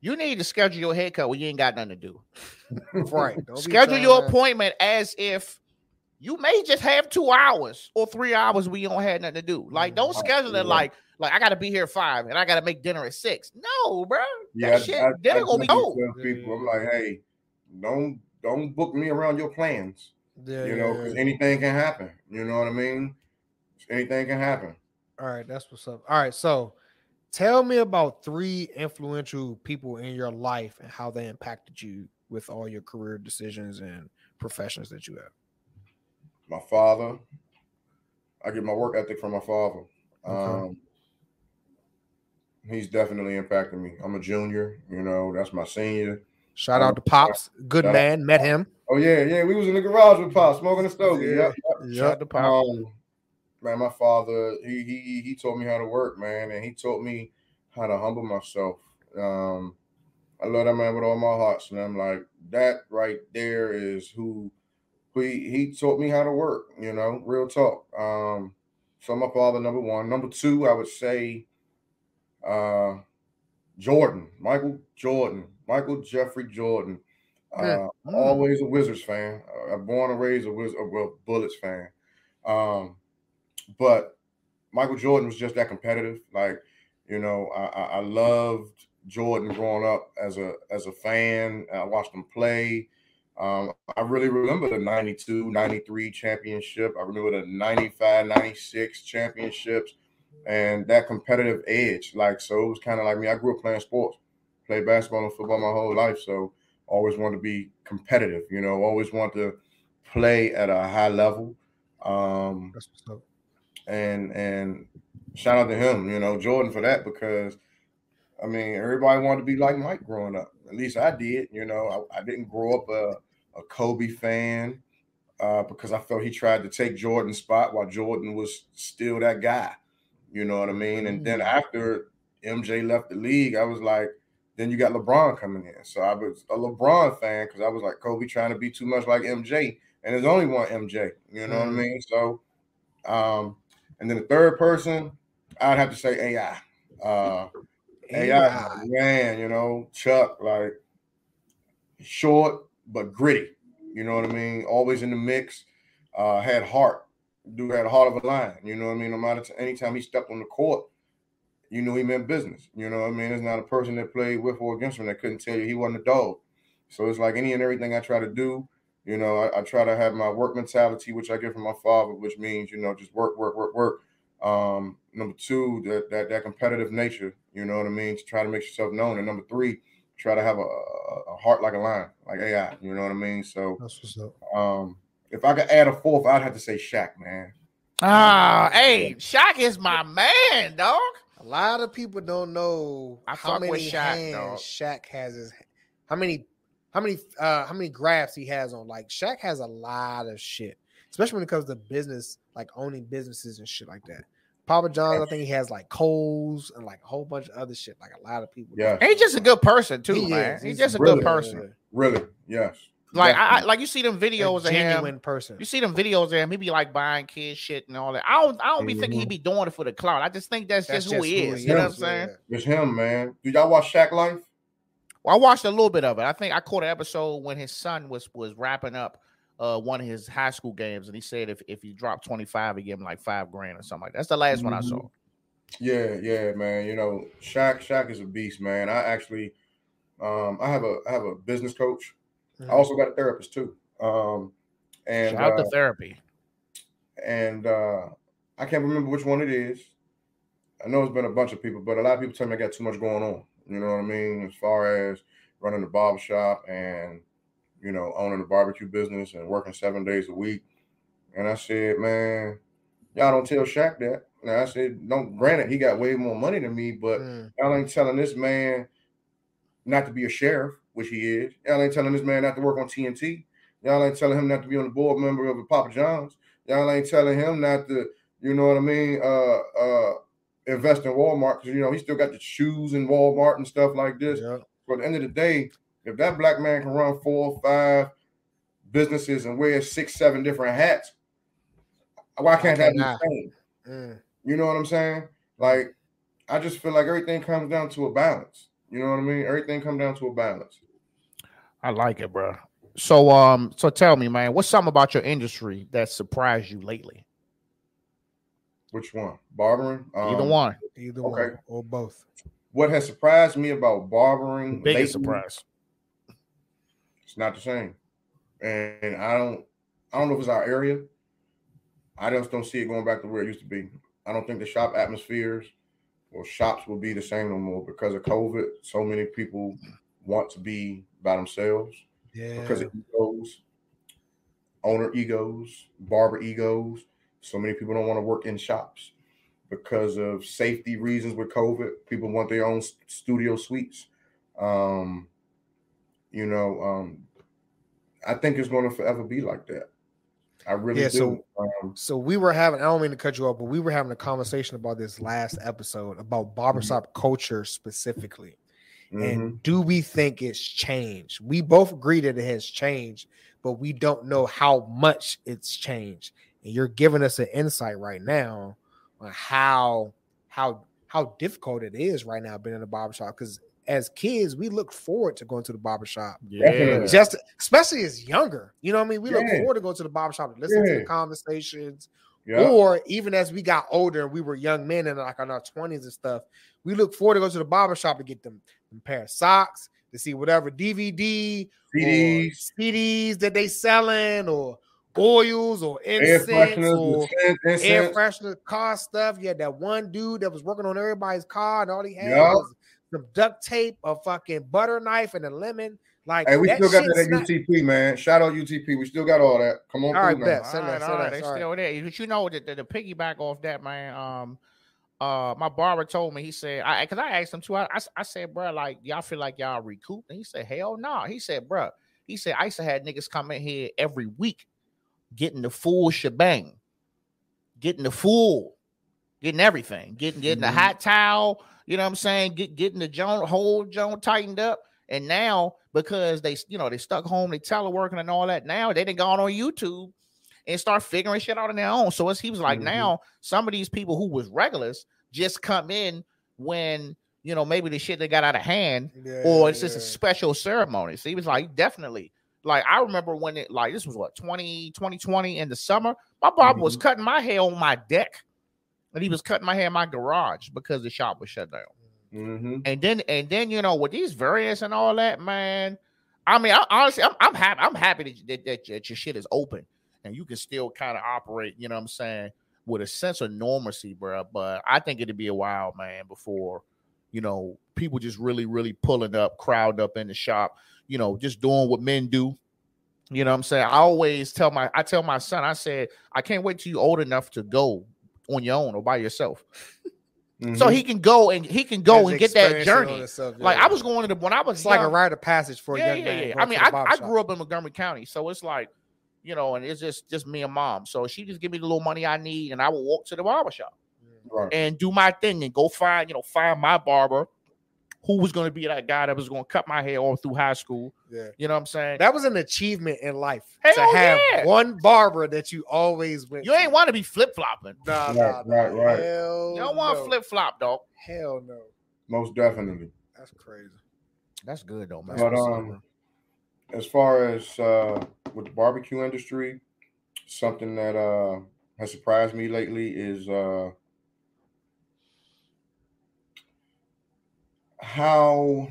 you need to schedule your haircut when you ain't got nothing to do. Right. Don't schedule your to- appointment as if you may just have two hours or three hours where you don't have nothing to do. Like, don't Mhm. schedule it Yeah. like like I gotta be here at five and I gotta make dinner at six. No, bro. Yeah, That shit, dinner gonna be definitely cold. people, I'm like, hey, don't don't book me around your plans. Yeah, you know, yeah, because yeah. anything can happen. You know what I mean? Anything can happen. All right, that's what's up. All right, so tell me about three influential people in your life and how they impacted you with all your career decisions and professions that you have. My father, I get my work ethic from my father. Okay. Um, he's definitely impacted me. I'm a junior. You know, that's my senior. Shout Um, out to Pops, good shout out- man, met him. Oh yeah, yeah. We was in the garage with Pops smoking a stogie. Yeah. Yep, Shout out to Pop. Um, man, my father, he he he taught me how to work, man, and he taught me how to humble myself. Um, I love that man with all my heart, and I'm like, that right there is who he, he taught me how to work, you know, real talk. Um, so my father, number one. Number two, I would say uh Jordan, Michael Jordan, Michael Jeffrey Jordan. Uh, Mm. always a Wizards fan. Uh, born and raised a Wiz- uh, well, Bullets fan. Um, but Michael Jordan was just that competitive. Like, you know, I, I, loved Jordan growing up as a as a fan. I watched him play. Um, I really remember the 92, 93 championship. I remember the 95, 96 championships and that competitive edge. Like, so it was kind of like me. I grew up playing sports, played basketball and football my whole life. So always wanted to be competitive, you know, always want to play at a high level. Um. And and shout out to him, you know, Jordan for that because I mean everybody wanted to be like Mike growing up. At least I did, you know. I, I didn't grow up a, a Kobe fan. uh, because I felt he tried to take Jordan's spot while Jordan was still that guy. You know what I mean? And then Mm-hmm. after MJ left the league, I was like, then you got LeBron coming in. So I was a LeBron fan because I was like, Kobe trying to be too much like MJ, and there's only one MJ. You know what I Mhm. mean? So, um, and then the third person, I'd have to say AI. Uh, AI, man, you know, Chuck, like short but gritty. You know what I mean? Always in the mix. Uh, had heart. Dude had a heart of a lion. You know what I mean? No matter t- anytime he stepped on the court, you knew he meant business. You know what I mean? There's not a person that played with or against him that couldn't tell you he wasn't a dog. So it's like any and everything I try to do. You know, I, I try to have my work mentality, which I get from my father, which means you know just work, work, work, work. Um, number two, that that that competitive nature. You know what I mean? To try to make yourself known. And number three, try to have a, a, a heart like a lion, like AI. You know what I mean? So That's what's up. um, if I could add a fourth, I'd have to say Shaq, man. Ah, hey, Shaq is my man, dog. A lot of people don't know I how fuck with many Shaq, hands dog. Shaq has his how many how many uh how many graphs he has on like Shaq has a lot of shit, especially when it comes to business, like owning businesses and shit like that. Papa John's, I think he has like Coles and like a whole bunch of other shit. Like a lot of people. Yeah. He's just a good person too, He man. is. He's He's just a really good person. Really, yes. Like I, I like you see them videos a of him. genuine person. You see them videos of him. He be like buying kids shit and all that. I don't. I don't be thinking he Mhm. be doing it for the clout. I just think that's, That's just who he is. he You know what I'm saying? it's him, man. Did y'all watch Shaq Life? Well, I watched a little bit of it. I think I caught an episode when his son was was wrapping up uh one of his high school games, and he said if if he dropped twenty five, he give him like five grand or something like that. That's the last one I Mhm. saw. Yeah, yeah, man. You know, Shaq, Shaq is a beast, man. I actually, um, I have a, I have a business coach. Mhm. I also got a therapist too. Um, and Shout out uh, to therapy. and uh, I can't remember which one it is. I know it's been a bunch of people, but a lot of people tell me I got too much going on. You know what I mean? As far as running the barber shop and you know owning the barbecue business and working seven days a week. And I said, man, y'all don't tell Shaq that. Now I said, no. Granted, he got way more money than me, but Mm. y'all ain't telling this man not to be a sheriff, which he is. Y'all ain't telling this man not to work on TNT. Y'all ain't telling him not to be on the board member of the Papa John's. Y'all ain't telling him not to, you know what I mean, uh uh invest in Walmart because you know he still got the shoes in Walmart and stuff like this. Yeah. But at the end of the day, if that black man can run four or five businesses and wear six, seven different hats, why can't that be the same? Mm. You know what I'm saying? Like, I just feel like everything comes down to a balance. You know what I mean? Everything comes down to a balance. I like it, bro. So um, so tell me, man, what's something about your industry that surprised you lately? Which one? Barbering? Either Um, one, Either Okay. one or both. What has surprised me about barbering? biggest lately, surprise. It's not the same. And I don't I don't know if it's our area. I just don't see it going back to where it used to be. I don't think the shop atmospheres or shops will be the same no more because of COVID. So many people want to be by themselves. Yeah. because of egos, owner egos, barber egos. So many people don't want to work in shops because of safety reasons with COVID. People want their own studio suites. Um, you know, um, I think it's going to forever be like that. I really Yeah, do. so- um, So we were having, I don't mean to cut you off, but we were having a conversation about this last episode about barbershop culture specifically. mhm. And do we think it's changed? We both agree that it has changed, but we don't know how much it's changed. And you're giving us an insight right now on how how how difficult it is right now being in a barbershop. Because as kids, we look forward to going to the barbershop. Definitely. Just especially as younger. You know what I mean? We look forward to go to the barbershop to listen to the conversations. yeah, Or even as we got older and we were young men and like in our 20s and stuff, we look forward to go to the barbershop to get them, them pair of socks, to see whatever DVD CDs, or CDs that they selling or oils or air incense fresheners, or scent, air freshener car stuff. You had that one dude that was working on everybody's car and all he had Yeah. was some duct tape, a fucking butter knife, and a lemon. Like Hey, we that still got that at not- UTP, man. Shout out UTP. We still got all that. Come on, All right, through now. bet. All Send that, right, send all right, that, they sorry. still there. But you know that the, the piggyback off that, man. Um, uh, my barber told me he said, I because I asked him too. I, I said, bro, like y'all feel like y'all recouped, and he said, hell no. He said, bro, he said I used to have niggas come in here every week getting the full shebang, getting the full, getting everything, getting getting Mhm. the hot towel. You know what I'm saying? Get getting the joint whole joint tightened up. And now because they you know they stuck home, they teleworking and all that. Now they done gone on YouTube and start figuring shit out on their own. So as he was like, Mhm. now some of these people who was regulars just come in when you know maybe the shit they got out of hand or it's just a special ceremony. So he was like, definitely. Like I remember when it like this was what 20, 2020 in the summer. My barber was Mhm. cutting my hair on my deck, and he was cutting my hair in my garage because the shop was shut down. hmm And then and then you know with these variants and all that, man. I mean, I, honestly, I'm, I'm happy. I'm happy that, that, that, that your shit is open and you can still kind of operate. You know what I'm saying with a sense of normalcy, bro. But I think it'd be a while, man, before you know people just really, really pulling up, crowd up in the shop. You know, just doing what men do. You know what I'm saying? I always tell my I tell my son, I said, I can't wait till you old enough to go on your own or by yourself. Mm-hmm. So he can go and he can go and get that journey. Like I was going to the when I was It's like a young- rite of passage for a yeah, young yeah, man. yeah. I mean, I, I grew up in Montgomery County, so it's like, you know, and it's just just me and mom. So she just give me the little money I need, and I will walk to the barber shop right. and do my thing and go find, you know, find my barber who was going to be that guy that was going to cut my hair all through high school. Yeah. You know what I'm saying? That was an achievement in life Hell to have yeah. one barber that you always went. you ain't want to be flip flopping. Nah, Right, nah, nah. right, right. Hell You don't want no. flip flop, dog. Hell no. Most definitely. That's crazy. That's good though, man. But um, as far as uh, with the barbecue industry, something that uh, has surprised me lately is uh, how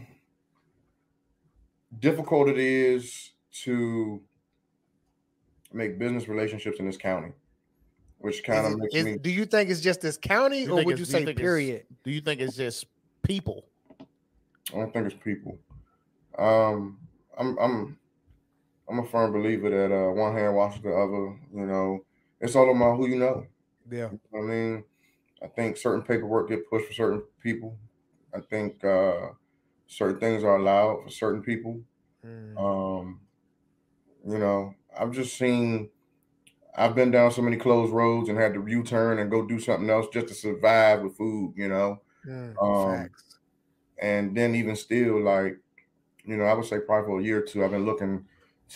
difficult it is to make business relationships in this county, which kind Is of it- makes is- me. do you think it's just this county, You or would it's- you do you say think period? Do you think it's just people? I don't think it's people. Um, I'm I'm I'm a firm believer that uh, one hand washes the other. You know, it's all about who you know. Yeah. I mean, I think certain paperwork get pushed for certain people. I think uh, certain things are allowed for certain people. Mm. Um, you know, I've just seen. I've been down so many closed roads and had to U-turn and go do something else just to survive with food. You know, Mm, um, facts. and then even still, like, you know, I would say probably for a year or two, I've been looking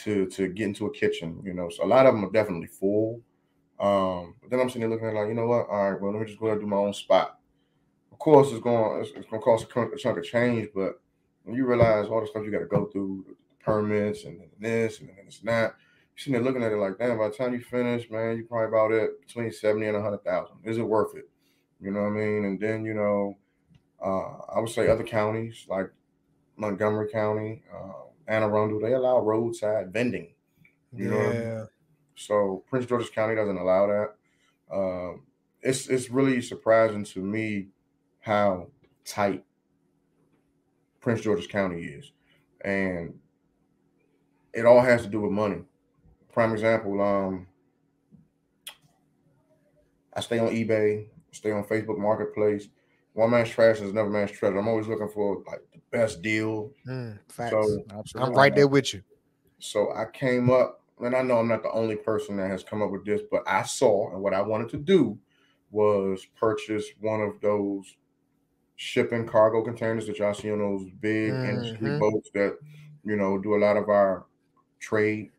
to to get into a kitchen. You know, so a lot of them are definitely full. Um, but then I'm sitting there looking at like, you know what? All right, well, let me just go ahead and do my own spot. Of course, it's going it's, it's going to cost a chunk, a chunk of change, but when you realize all the stuff you got to go through, the permits and this and this and that, you're sitting there looking at it like, damn, by the time you finish, man, you probably about it between seventy and a hundred thousand. Is it worth it? You know what I mean? And then you know, uh, I would say other counties like Montgomery County, uh, Anne Arundel, they allow roadside vending. You know what I mean? yeah. So Prince George's County doesn't allow that. Um, it's it's really surprising to me how tight Prince George's County is, and it all has to do with money. Prime example, um, I stay on eBay, stay on Facebook Marketplace. One man's trash is another man's treasure. I'm always looking for like the best deal. Mm, facts. So I'm right there with you. so I came up, and I know I'm not the only person that has come up with this, but I saw, and what I wanted to do was purchase one of those shipping cargo containers that y'all see on those big industry Mhm. boats that you know do a lot of our trade,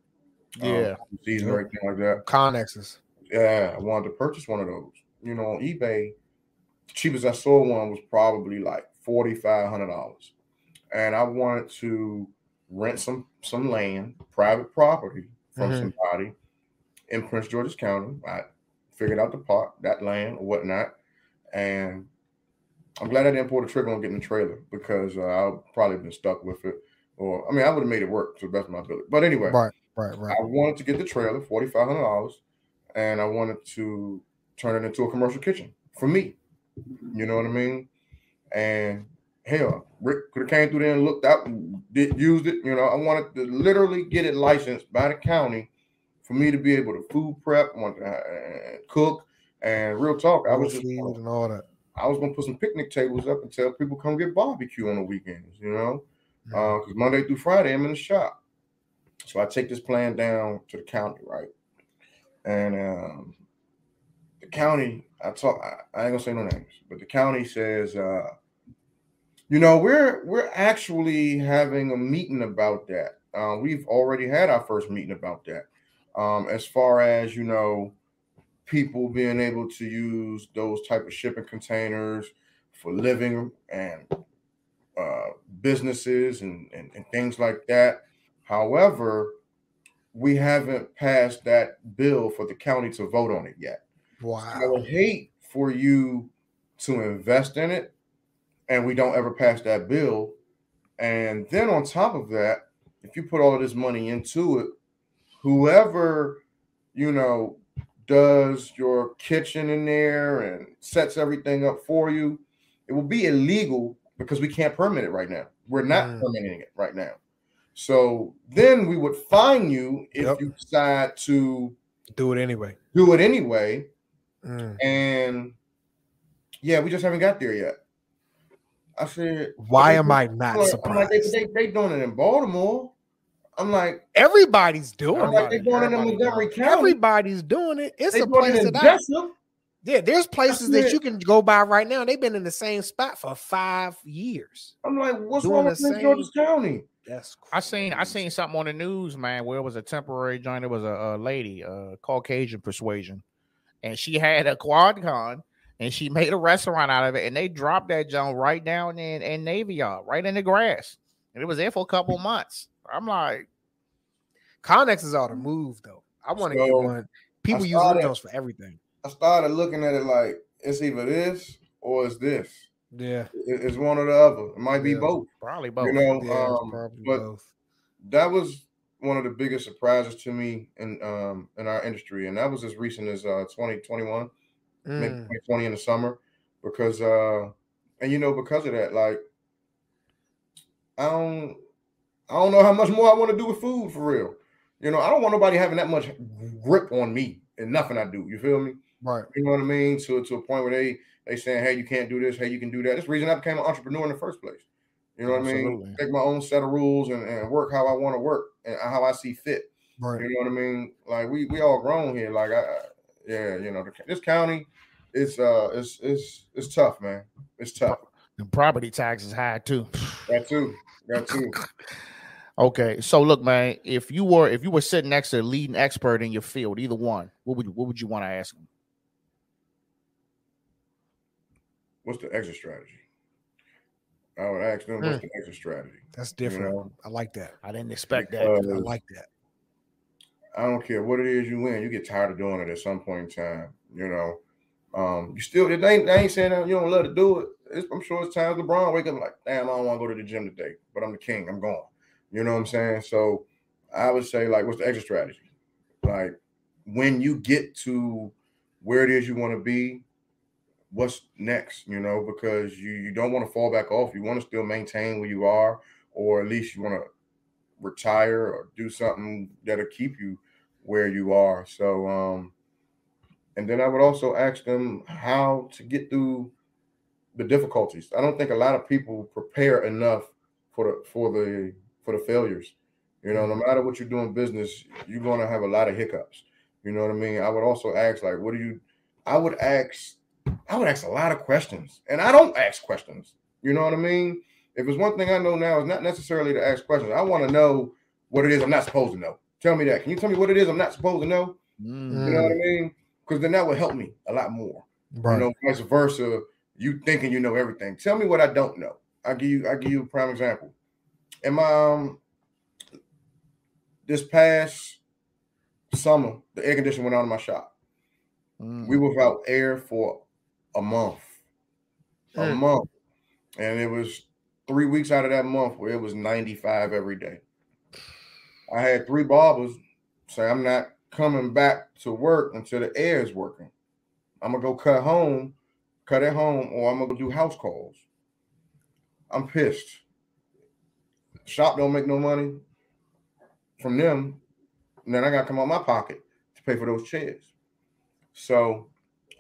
um, Yeah. season or anything like that. Conexes. Yeah, I wanted to purchase one of those. You know, on eBay, the cheapest I saw one was probably like forty five hundred dollars, and I wanted to rent some some land, private property from Mhm. somebody in Prince George's County. I figured out the part, that land or whatnot, and I'm glad I didn't pull the trigger on getting the trailer because uh, I've probably been stuck with it. Or I mean, I would have made it work to the best of my ability. But anyway, Right, right, right. I wanted to get the trailer, forty five hundred dollars, and I wanted to turn it into a commercial kitchen for me. You know what I mean? And hell, Rick could have came through there and looked out, did used it. You know, I wanted to literally get it licensed by the county for me to be able to food prep, want to uh, cook, and real talk. I was just and all that. I was gonna put some picnic tables up and tell people come get barbecue on the weekends. You know, because Monday through Friday I'm in the shop. So I take this plan down to the county, right? and um, the county. I talk. I, I ain't gonna say no names, but the county says, uh, you know, we're we're actually having a meeting about that. Uh, we've already had our first meeting about that. Um, as far as you know, people being able to use those type of shipping containers for living and uh, businesses and, and, and things like that. However, we haven't passed that bill for the county to vote on it yet. Wow. I would hate for you to invest in it and we don't ever pass that bill. And then on top of that, if you put all of this money into it, whoever, you know, does your kitchen in there and sets everything up for you, it will be illegal because we can't permit it right now. We're not Mm. permitting it right now. So then we would fine you if Yep. you decide to Do it anyway. do it anyway. Mm. And yeah, we just haven't got there yet. I said, Why am I not I'm like, surprised? they, they, they doing it in Baltimore. I'm like, Everybody's doing I'm like, it. they doing it in Everybody Montgomery County. Everybody's doing it. It's they a place it in that I, Jessup. yeah, there's places that you can go by right now. They've been in the same spot for five years. I'm like, what's Doing wrong the with Prince same- George's County? That's I seen I seen something on the news, man, where it was a temporary joint. It was a, a lady, a Caucasian persuasion, and she had a quad con, and she made a restaurant out of it, and they dropped that joint right down in in Navy Yard, right in the grass, and it was there for a couple months. I'm like, Conexes are the move though. I want to get one. People use them for everything. I started looking at it like it's either this or it's this. Yeah, It- It's one or the other. It might be Yeah. both. probably both. You know, yeah, um, probably but both. that was one of the biggest surprises to me in um in our industry, and that was as recent as uh 2021. maybe Mm. 2020 in the summer because uh and you know because of that like i don't i don't know how much more i want to do with food for real you know i don't want nobody having that much grip on me and nothing i do you feel me Right. you know what i mean to to a point where they they saying hey you can't do this hey you can do that that's the reason i became an entrepreneur in the first place you know what i Absolutely. mean take my own set of rules and, and work how i want to work and how i see fit Right. you know what I mean? Like we we all grown here. Like I, I- yeah, you know, this county, it's uh, it's it's it's tough, man. It's tough. The property tax is high too. That too. That too. Okay, so look, man, if you were if you were sitting next to a leading expert in your field, either one, what would you, what would you want to ask them? What's the exit strategy? I would ask them, what's the exit strategy? That's different. know? I like that. I didn't expect that. I like that. I don't care what it is you win, you get tired of doing it at some point in time. You know, um, you still they ain't, they ain't saying that you don't let it do it. It's, I'm sure it's times LeBron wake up like, damn, I don't want to go to the gym today, but I'm the king. I'm going. You know what I'm saying? So I would say, like, what's the exit strategy? Like, when you get to where it is you want to be, what's next? You know, because you you don't want to fall back off. You want to still maintain where you are, or at least you want to retire or do something that'll keep you where you are. So, um, and then I would also ask them how to get through the difficulties. I don't think a lot of people prepare enough for the for the for the failures. You know, no matter what you're doing business, you're gonna have a lot of hiccups. You know what I mean? I would also ask, like, what do you I would ask I would ask a lot of questions. And I don't ask questions. You know what I mean? If it's one thing I know now, it's not necessarily to ask questions. I want to know what it is I'm not supposed to know. Tell me that. Can you tell me what it is I'm not supposed to know? Mm. You know what I mean? Because then that would help me a lot more. Right. You know, vice versa. You thinking you know everything. Tell me what I don't know. I give you. I give you a prime example. And my um, this past summer, the air conditioner went out in my shop. Mm. We were without air for a month. A Mm. month. And it was three weeks out of that month where it was 95 every day. I had three barbers say, I'm not coming back to work until the air is working. I'm gonna go cut home, cut at home, or I'm gonna go do house calls. I'm pissed. Shop don't make no money from them. Then I gotta come out my pocket to pay for those chairs. So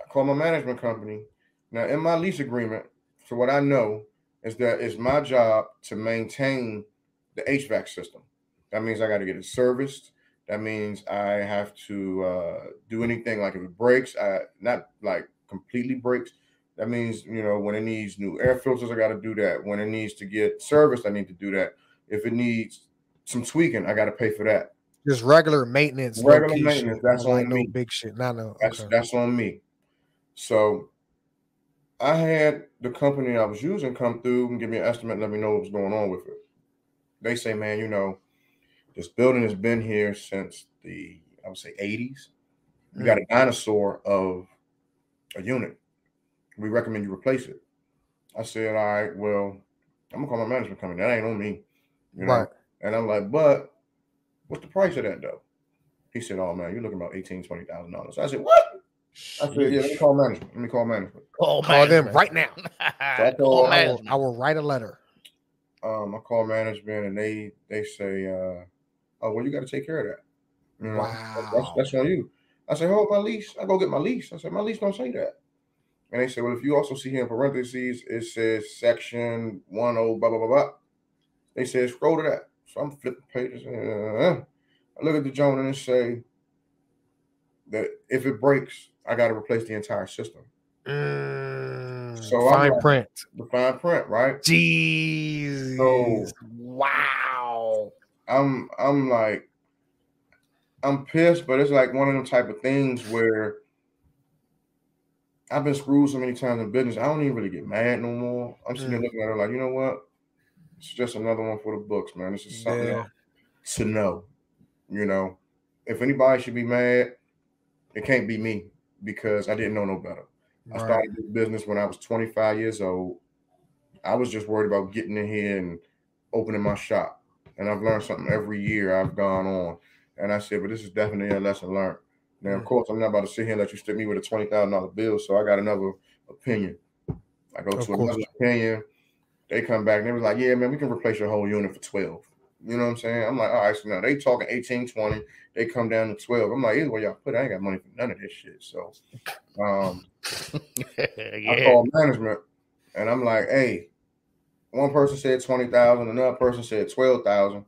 I call my management company. Now, in my lease agreement, so what I know is that it's my job to maintain the HVAC system. That means I got to get it serviced. That means I have to uh, do anything like if it breaks, I not like completely breaks. That means you know when it needs new air filters, I got to do that. When it needs to get serviced, I need to do that. If it needs some tweaking, I got to pay for that. Just regular maintenance. Regular maintenance, shit. that's like on no me. big shit. Not no. That's okay. that's on me. So I had the company I was using come through and give me an estimate, let me know what was going on with it. They say, man, you know, this building has been here since the I would say 80s. You got a mm. dinosaur of a unit. We recommend you replace it. I said, all right, well, I'm gonna call my management company. That ain't on me. You know, Right. and I'm like, but what's the price of that though? He said, Oh man, you're looking about 18, 20,000 dollars. I said, What? I said, Yeah, let me call management. Let me call management. Call, Call them right now. I Call told- I will. I will write a letter. Um, I call management and they they say, uh, oh well, you got to take care of that. You know, that's, Wow. that's on you. I said, hold my lease. I go get my lease. I said, my lease don't say that. And they said, well, if you also see here in parentheses, it says section one oh blah blah blah blah. They said scroll to that. So I'm flipping pages. Uh, I look at the joint and say that if it breaks, I got to replace the entire system. Mm, So fine like- print. The fine print, right? Jeez. So- wow. I'm I'm like I'm pissed, but it's like one of them type of things where I've been screwed so many times in business. I don't even really get mad no more. I'm sitting there Mm. looking at her like, you know what? It's just another one for the books, man. This is something Yeah. to know. You know, if anybody should be mad, it can't be me because I didn't know no better. I started this business when I was 25 years old. I was just worried about getting in here and opening my shop. And I've learned something every year I've gone on. And I said, but this is definitely a lesson learned. Now, of Mm. course, I'm not about to sit here and let you stick me with a $20,000 bill. So I got another opinion. I go Of to course. another opinion. They come back and they was like, yeah, man, we can replace your whole unit for 12. You know what I'm saying? I'm like, all right, so now they talking 18, 20. They come down to 12. I'm like, either way y'all put, it, I ain't got money for none of this shit. So um, I yeah. called management and I'm like, hey, one person said 20,000, another person said 12,000.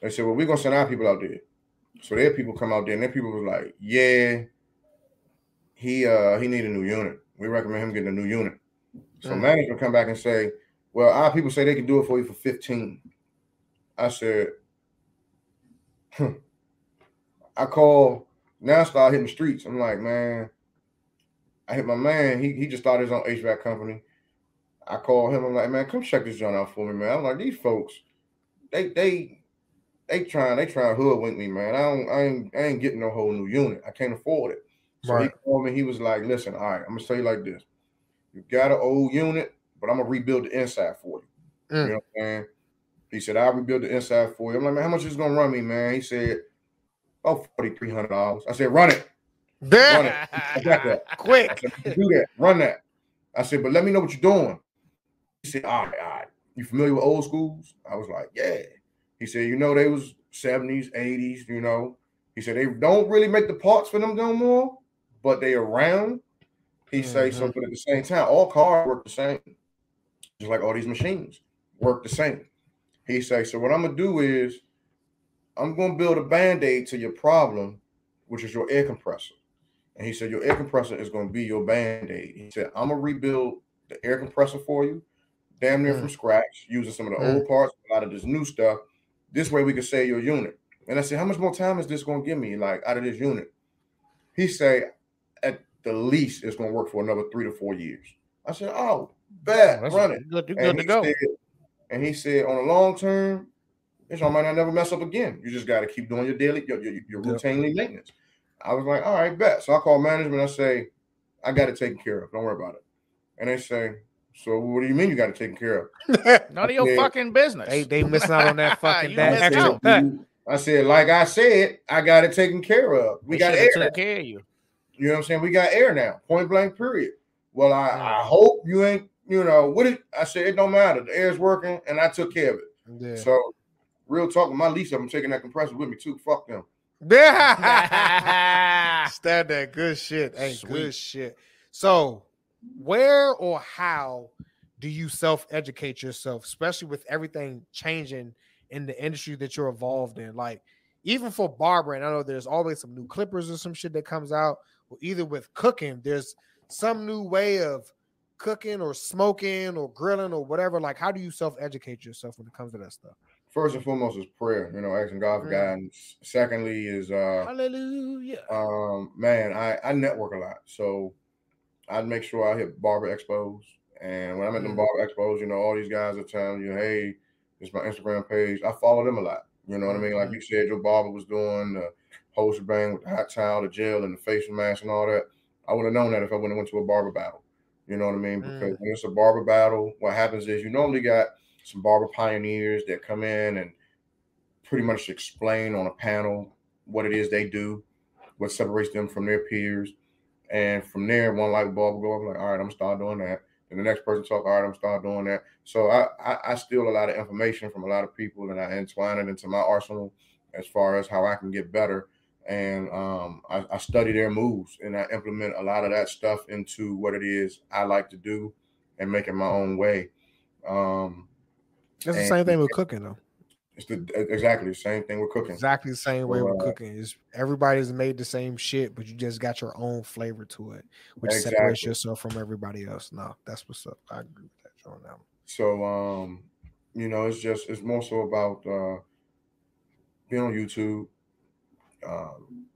They said, well, we're going to send our people out there. So their people come out there and their people was like, yeah, he uh he need a new unit. We recommend him getting a new unit. So Mm. management come back and say, well, our people say they can do it for you for 15. I said, hmm. I call now start hitting the streets. I'm like, man, I hit my man. He he just started his own HVAC company. I call him. I'm like, man, come check this joint out for me, man. I'm like, these folks, they they they trying they trying to hoodwink me, man. I don't I ain't I ain't getting no whole new unit. I can't afford it. So he Right. called me. He was like, listen, all right, I'm gonna tell you like this. You got an old unit, but I'm gonna rebuild the inside for you. Mm. You know what I'm saying? He said, I'll rebuild the inside for you. I'm like, man, how much is it gonna run me, man? He said, Oh, forty three hundred dollars. I said, run it. Run it. I got that. Quick. said, do that. Run that. I said, but let me know what you're doing. He said, all right, all right. You familiar with old schools? I was like, yeah. He said, you know, they was 70s, 80s, you know. He said, they don't really make the parts for them no more, but they around. He say, so Mhm. but at the same time, all cars work the same. Just like all these machines work the same. He say, so what I'm gonna do is I'm gonna build a band-aid to your problem, which is your air compressor. And he said, Your air compressor is going to be your band aid. He said, I'm to rebuild the air compressor for you, damn near Mm. from scratch, using some of the Mm. old parts, a lot of this new stuff. This way we can save your unit. And I said, How much more time is this going to give me, like out of this unit? He said, At the least, it's going to work for another three to four years. I said, Oh, bad, That's run it. Good, you And good to he go. said- and he said, On the long term, this one might not never mess up again. You just got to keep doing your daily, your, your, your Yep. routinely maintenance. I was like, all right, bet. So I call management. I say, I got it taken care of. Don't worry about it. And they say, so what do you mean you got it taken care of? None of your Yeah. fucking business. they they missing out on that fucking You that I extra said, "You-" I said, like I said, I got it taken care of. We They got shoulda air. took care of you. You know what I'm saying? We got air now. Point blank. Period. Well, I, I hope you ain't. You know what? It, I said it don't matter. The air's working, and I took care of it. Yeah. So, real talk. My lease, I'm taking that compressor with me too. Fuck them. Yeah. Stand that good shit. Hey, good shit. So, where or how do you self educate yourself, especially with everything changing in the industry that you're involved in? Like, even for barbering, I know there's always some new clippers or some shit that comes out. Or either with cooking, there's some new way of cooking or smoking or grilling or whatever. Like, how do you self educate yourself when it comes to that stuff? First and foremost is prayer, you know, asking God for guidance. Secondly is uh Hallelujah. um man, I, I network a lot. So I'd make sure I hit barber expos. And when I'm at the Mm. barber expos, you know, all these guys are telling you, hey, this is my Instagram page. I follow them a lot. You know what I mean? Like Mhm. you said, your barber was doing the whole shebang with the hot towel, the gel, and the facial mask and all that. I would have known that if I would have went to a barber battle. You know what I mean? Mm. Because when it's a barber battle, what happens is you normally got some barber pioneers that come in and pretty much explain on a panel what it is they do, what separates them from their peers. And from there, one light bulb will go up like, all right, I'm gonna start doing that. And the next person talk, all right, I'm gonna start doing that. So I, I I steal a lot of information from a lot of people and I entwine it into my arsenal as far as how I can get better. And um, I, I study their moves and I implement a lot of that stuff into what it is I like to do and make it my own way. Um, That's the same thing with cooking, though. it's the exactly the same thing with cooking. Exactly the same way with Uh, cooking. Is everybody's made the same shit, but you just got your own flavor to it, which separates yourself from everybody else. No, that's what's up. I agree with that, John. Now. So um, you know, it's just it's more so about uh being on YouTube, um,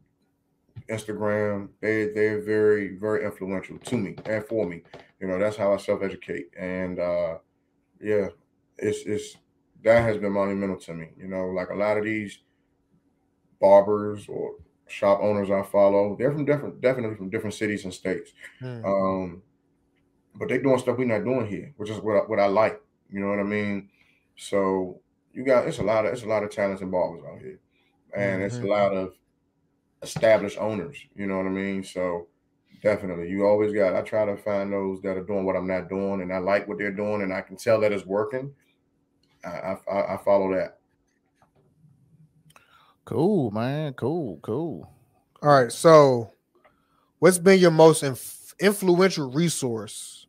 Instagram. They they're very very influential to me and for me. You know, that's how I self educate. And uh, yeah, it's it's that has been monumental to me. You know, like a lot of these barbers or shop owners I follow, they're from different, definitely from different cities and states. Hmm. Um, but they're doing stuff we're not doing here, which is what I, what I like. You know what I mean? So you got it's a lot of it's a lot of talented barbers out here, and it's a Mhm. lot of established owners. You know what I mean? So definitely, you always got. I try to find those that are doing what I'm not doing, and I like what they're doing, and I can tell that it's working. I I, I follow that. Cool, man. Cool, cool. All right. So, what's been your most inf- influential resource?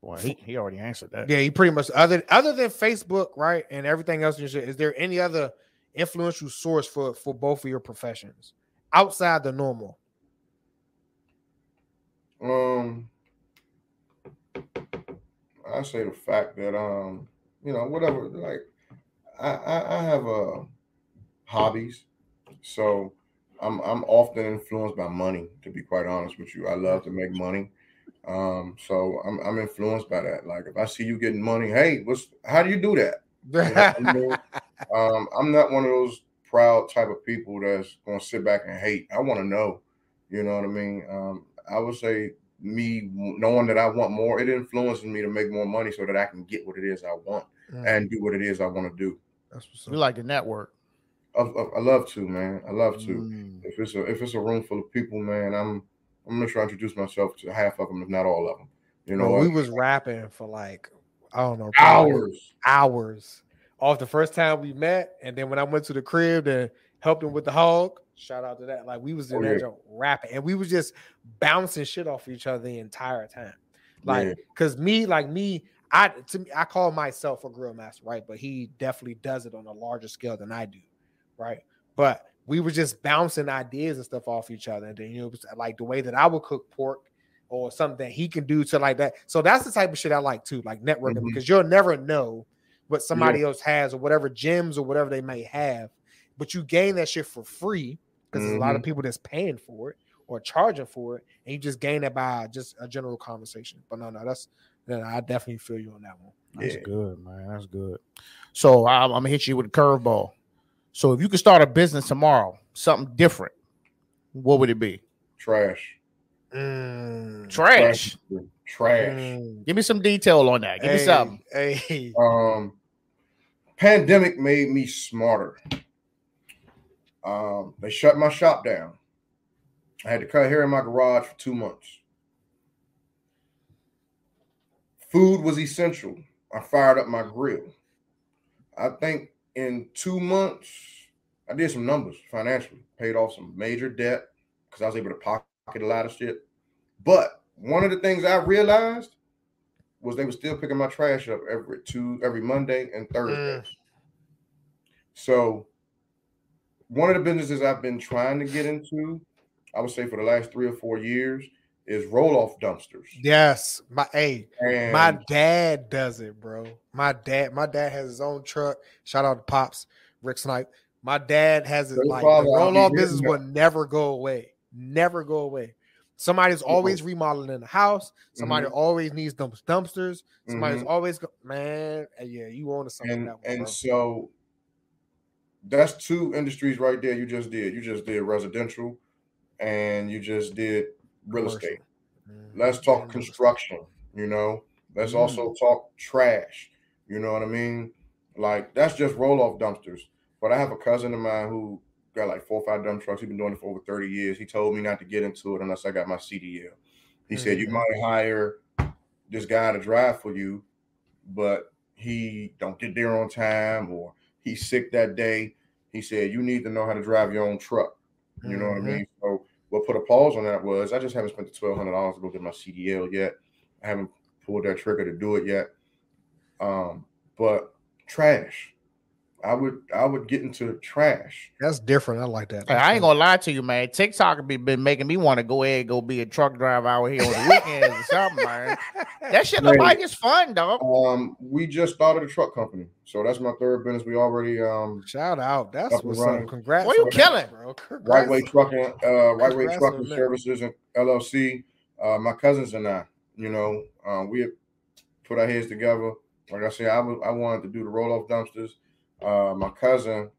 Well, he, he already answered that. Yeah, you pretty much other other than Facebook, right, and everything else. and shit, Is there any other influential source for for both of your professions outside the normal? Um, I say the fact that um, you know, whatever. Like, I I, I have uh hobbies, so I'm I'm often influenced by money. To be quite honest with you, I love to make money. Um, so I'm I'm influenced by that. Like, if I see you getting money, hey, what's how do you do that? I mean, um, I'm not one of those proud type of people that's gonna sit back and hate. I want to know. You know what I mean? Um, I would say me knowing that I want more, it influences me to make more money so that I can get what it is I want Mm, and do what it is I want to do. that's what's You like the network. I, I, I love to, man. I love to. Mm. If it's a if it's a room full of people, man, I'm I'm gonna try to introduce myself to half of them, if not all of them. You know Bro, what? we was rapping for like I don't know Hours. hours off the first time we met, and then when I went to the crib and helped him with the hog, shout out to that. Like we was in Oh, there yeah. rapping, and we was just bouncing shit off each other the entire time. Like, Yeah. cause me, like me, I to me, I call myself a grill master, right? But he definitely does it on a larger scale than I do, right? But we were just bouncing ideas and stuff off each other, and then you know, like the way that I would cook pork or something that he can do to like that. So that's the type of shit I like too, like networking, Mhm. because you'll never know what somebody else has or whatever gems or whatever they may have, but you gain that shit for free because there's a lot of people that's paying for it or charging for it, and you just gain it by just a general conversation. But no, no, that's no, I definitely feel you on that one. That's Yeah. good, man. That's good. So I'm, I'm gonna hit you with a curveball. So if you could start a business tomorrow, something different, what would it be? Trash. Mm, Trash. Trash. mm. Give me some detail on that. Give me something. Hey, Um, pandemic made me smarter. Um, they shut my shop down. I had to cut hair in my garage for two months. Food was essential. I fired up my grill. I think in two months, I did some numbers financially, paid off some major debt because I was able to pocket a lot of shit. But one of the things I realized was they were still picking my trash up every two every Monday and Thursday. Mm. So one of the businesses I've been trying to get into, I would say for the last three or four years, is roll off dumpsters. Yes, my hey, And my dad does it, bro. My dad, my dad has his own truck. Shout out to Pops, Rick Snipe. My dad has it like father, the I'll roll off business will never go away. Never go away. Somebody's always remodeling in the house. Somebody Mm-hmm. always needs dump dumpsters. Somebody's Mhm. always go, man. uh, Yeah, you own to something. and that one, and bro. so that's two industries right there. You just did. You just did residential, and you just did real Commercial. estate. Mhm. Let's talk And real estate. construction. You know, let's Mm. also talk trash. You know what I mean? Like that's just roll off dumpsters. But I have a cousin of mine who got like four or five dump trucks. He's been doing it for over 30 years. He told me not to get into it unless I got my CDL. He said you Mhm. might hire this guy to drive for you, but he don't get there on time or he's sick that day. He said you need to know how to drive your own truck. You know what I Mhm. mean? So what put a pause on that was I just haven't spent the twelve hundred dollars to go get my CDL yet. I haven't pulled that trigger to do it yet. Um, but trash. I would I would get into trash. That's different. I like that. Hey, I ain't gonna lie to you, man. TikTok have been, been making me want to go ahead and go be a truck driver out here on the weekends or something, man. That shit look Man. like it's fun, dog. Um, we just started a truck company, so that's my third business. We already um Shout out. That's what's running. up. Congrats. Boy, you on killing. bro. right way trucking, uh, right way trucking on services and LLC. Uh, my cousins and I, you know, um, we had put our heads together. Like I said, I was I wanted to do the roll off dumpsters. Uh, my cousin,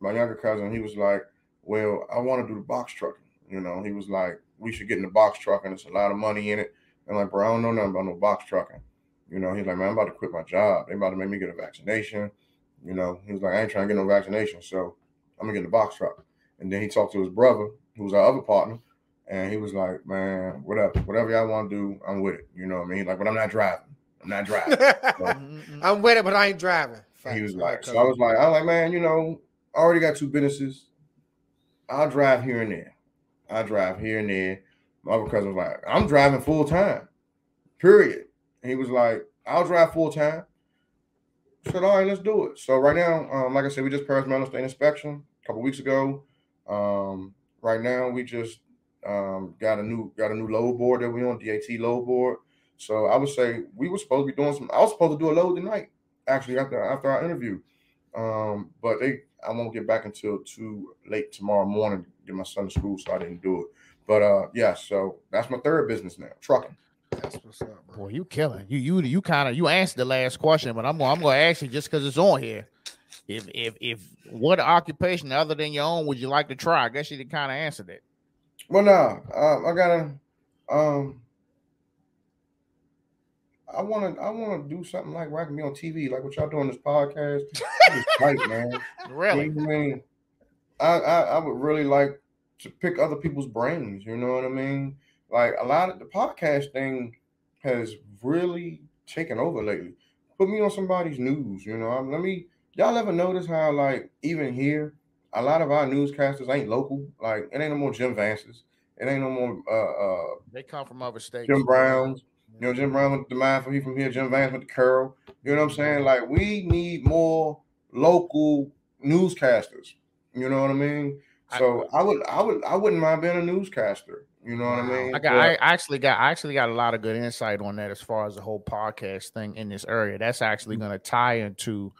my younger cousin, he was like, "Well, I want to do the box trucking." You know, he was like, "We should get in the box trucking. It's a lot of money in it." I'm like, "Bro, I don't know nothing about no box trucking." You know, he's like, "Man, I'm about to quit my job. They about to make me get a vaccination." You know, he was like, "I ain't trying to get no vaccination, so I'm gonna get in the box truck." And then he talked to his brother, who was our other partner, and he was like, "Man, whatever, whatever y'all want to do, I'm with it." You know what I mean? Like, but I'm not driving. I'm not driving. Mm-mm. I'm with it, but I ain't driving. He was like, so I was like, I was like, man, you know, I already got two businesses. I'll drive here and there. I drive here and there. My other cousin was like, I'm driving full time. Period. And he was like, I'll drive full time. I said, all right, let's do it. So right now, um, like I said, we just passed Maryland State inspection a couple weeks ago. Um, right now, we just um, got a new got a new load board that we on DAT load board. So I would say we were supposed to be doing some. I was supposed to do a load tonight, actually after after our interview. Um, but they I won't get back until too late tomorrow morning to get my son to school, so I didn't do it. But uh, yeah, so that's my third business now, trucking. That's what's up, bro. Boy, you killing. You you you kind of you answered the last question, but I'm going I'm going to ask you just because it's on here. If if if what occupation other than your own would you like to try? I guess you did kind of answered it. Well, nah, uh, I gotta. Um, I want to. I want to do something like where I can be on TV, like what y'all doing this podcast. It's tight, man. Really? You know I mean, I, I I would really like to pick other people's brains. You know what I mean? Like a lot of the podcast thing has really taken over lately. Put me on somebody's news. You know, Um, let me. Y'all ever notice how like even here, a lot of our newscasters ain't local. Like it ain't no more Jim Vances. It ain't no more uh, uh, They come from other states. Jim Browns. You know, Jim Brown went to Mindful. He from here. Jim Vance with the Curl. You know what I'm saying? Like we need more local newscasters. You know what I mean? So I, would, I would, I wouldn't mind being a newscaster. You know what I mean? I got But- I actually got I actually got a lot of good insight on that as far as the whole podcast thing in this area. That's actually going to tie into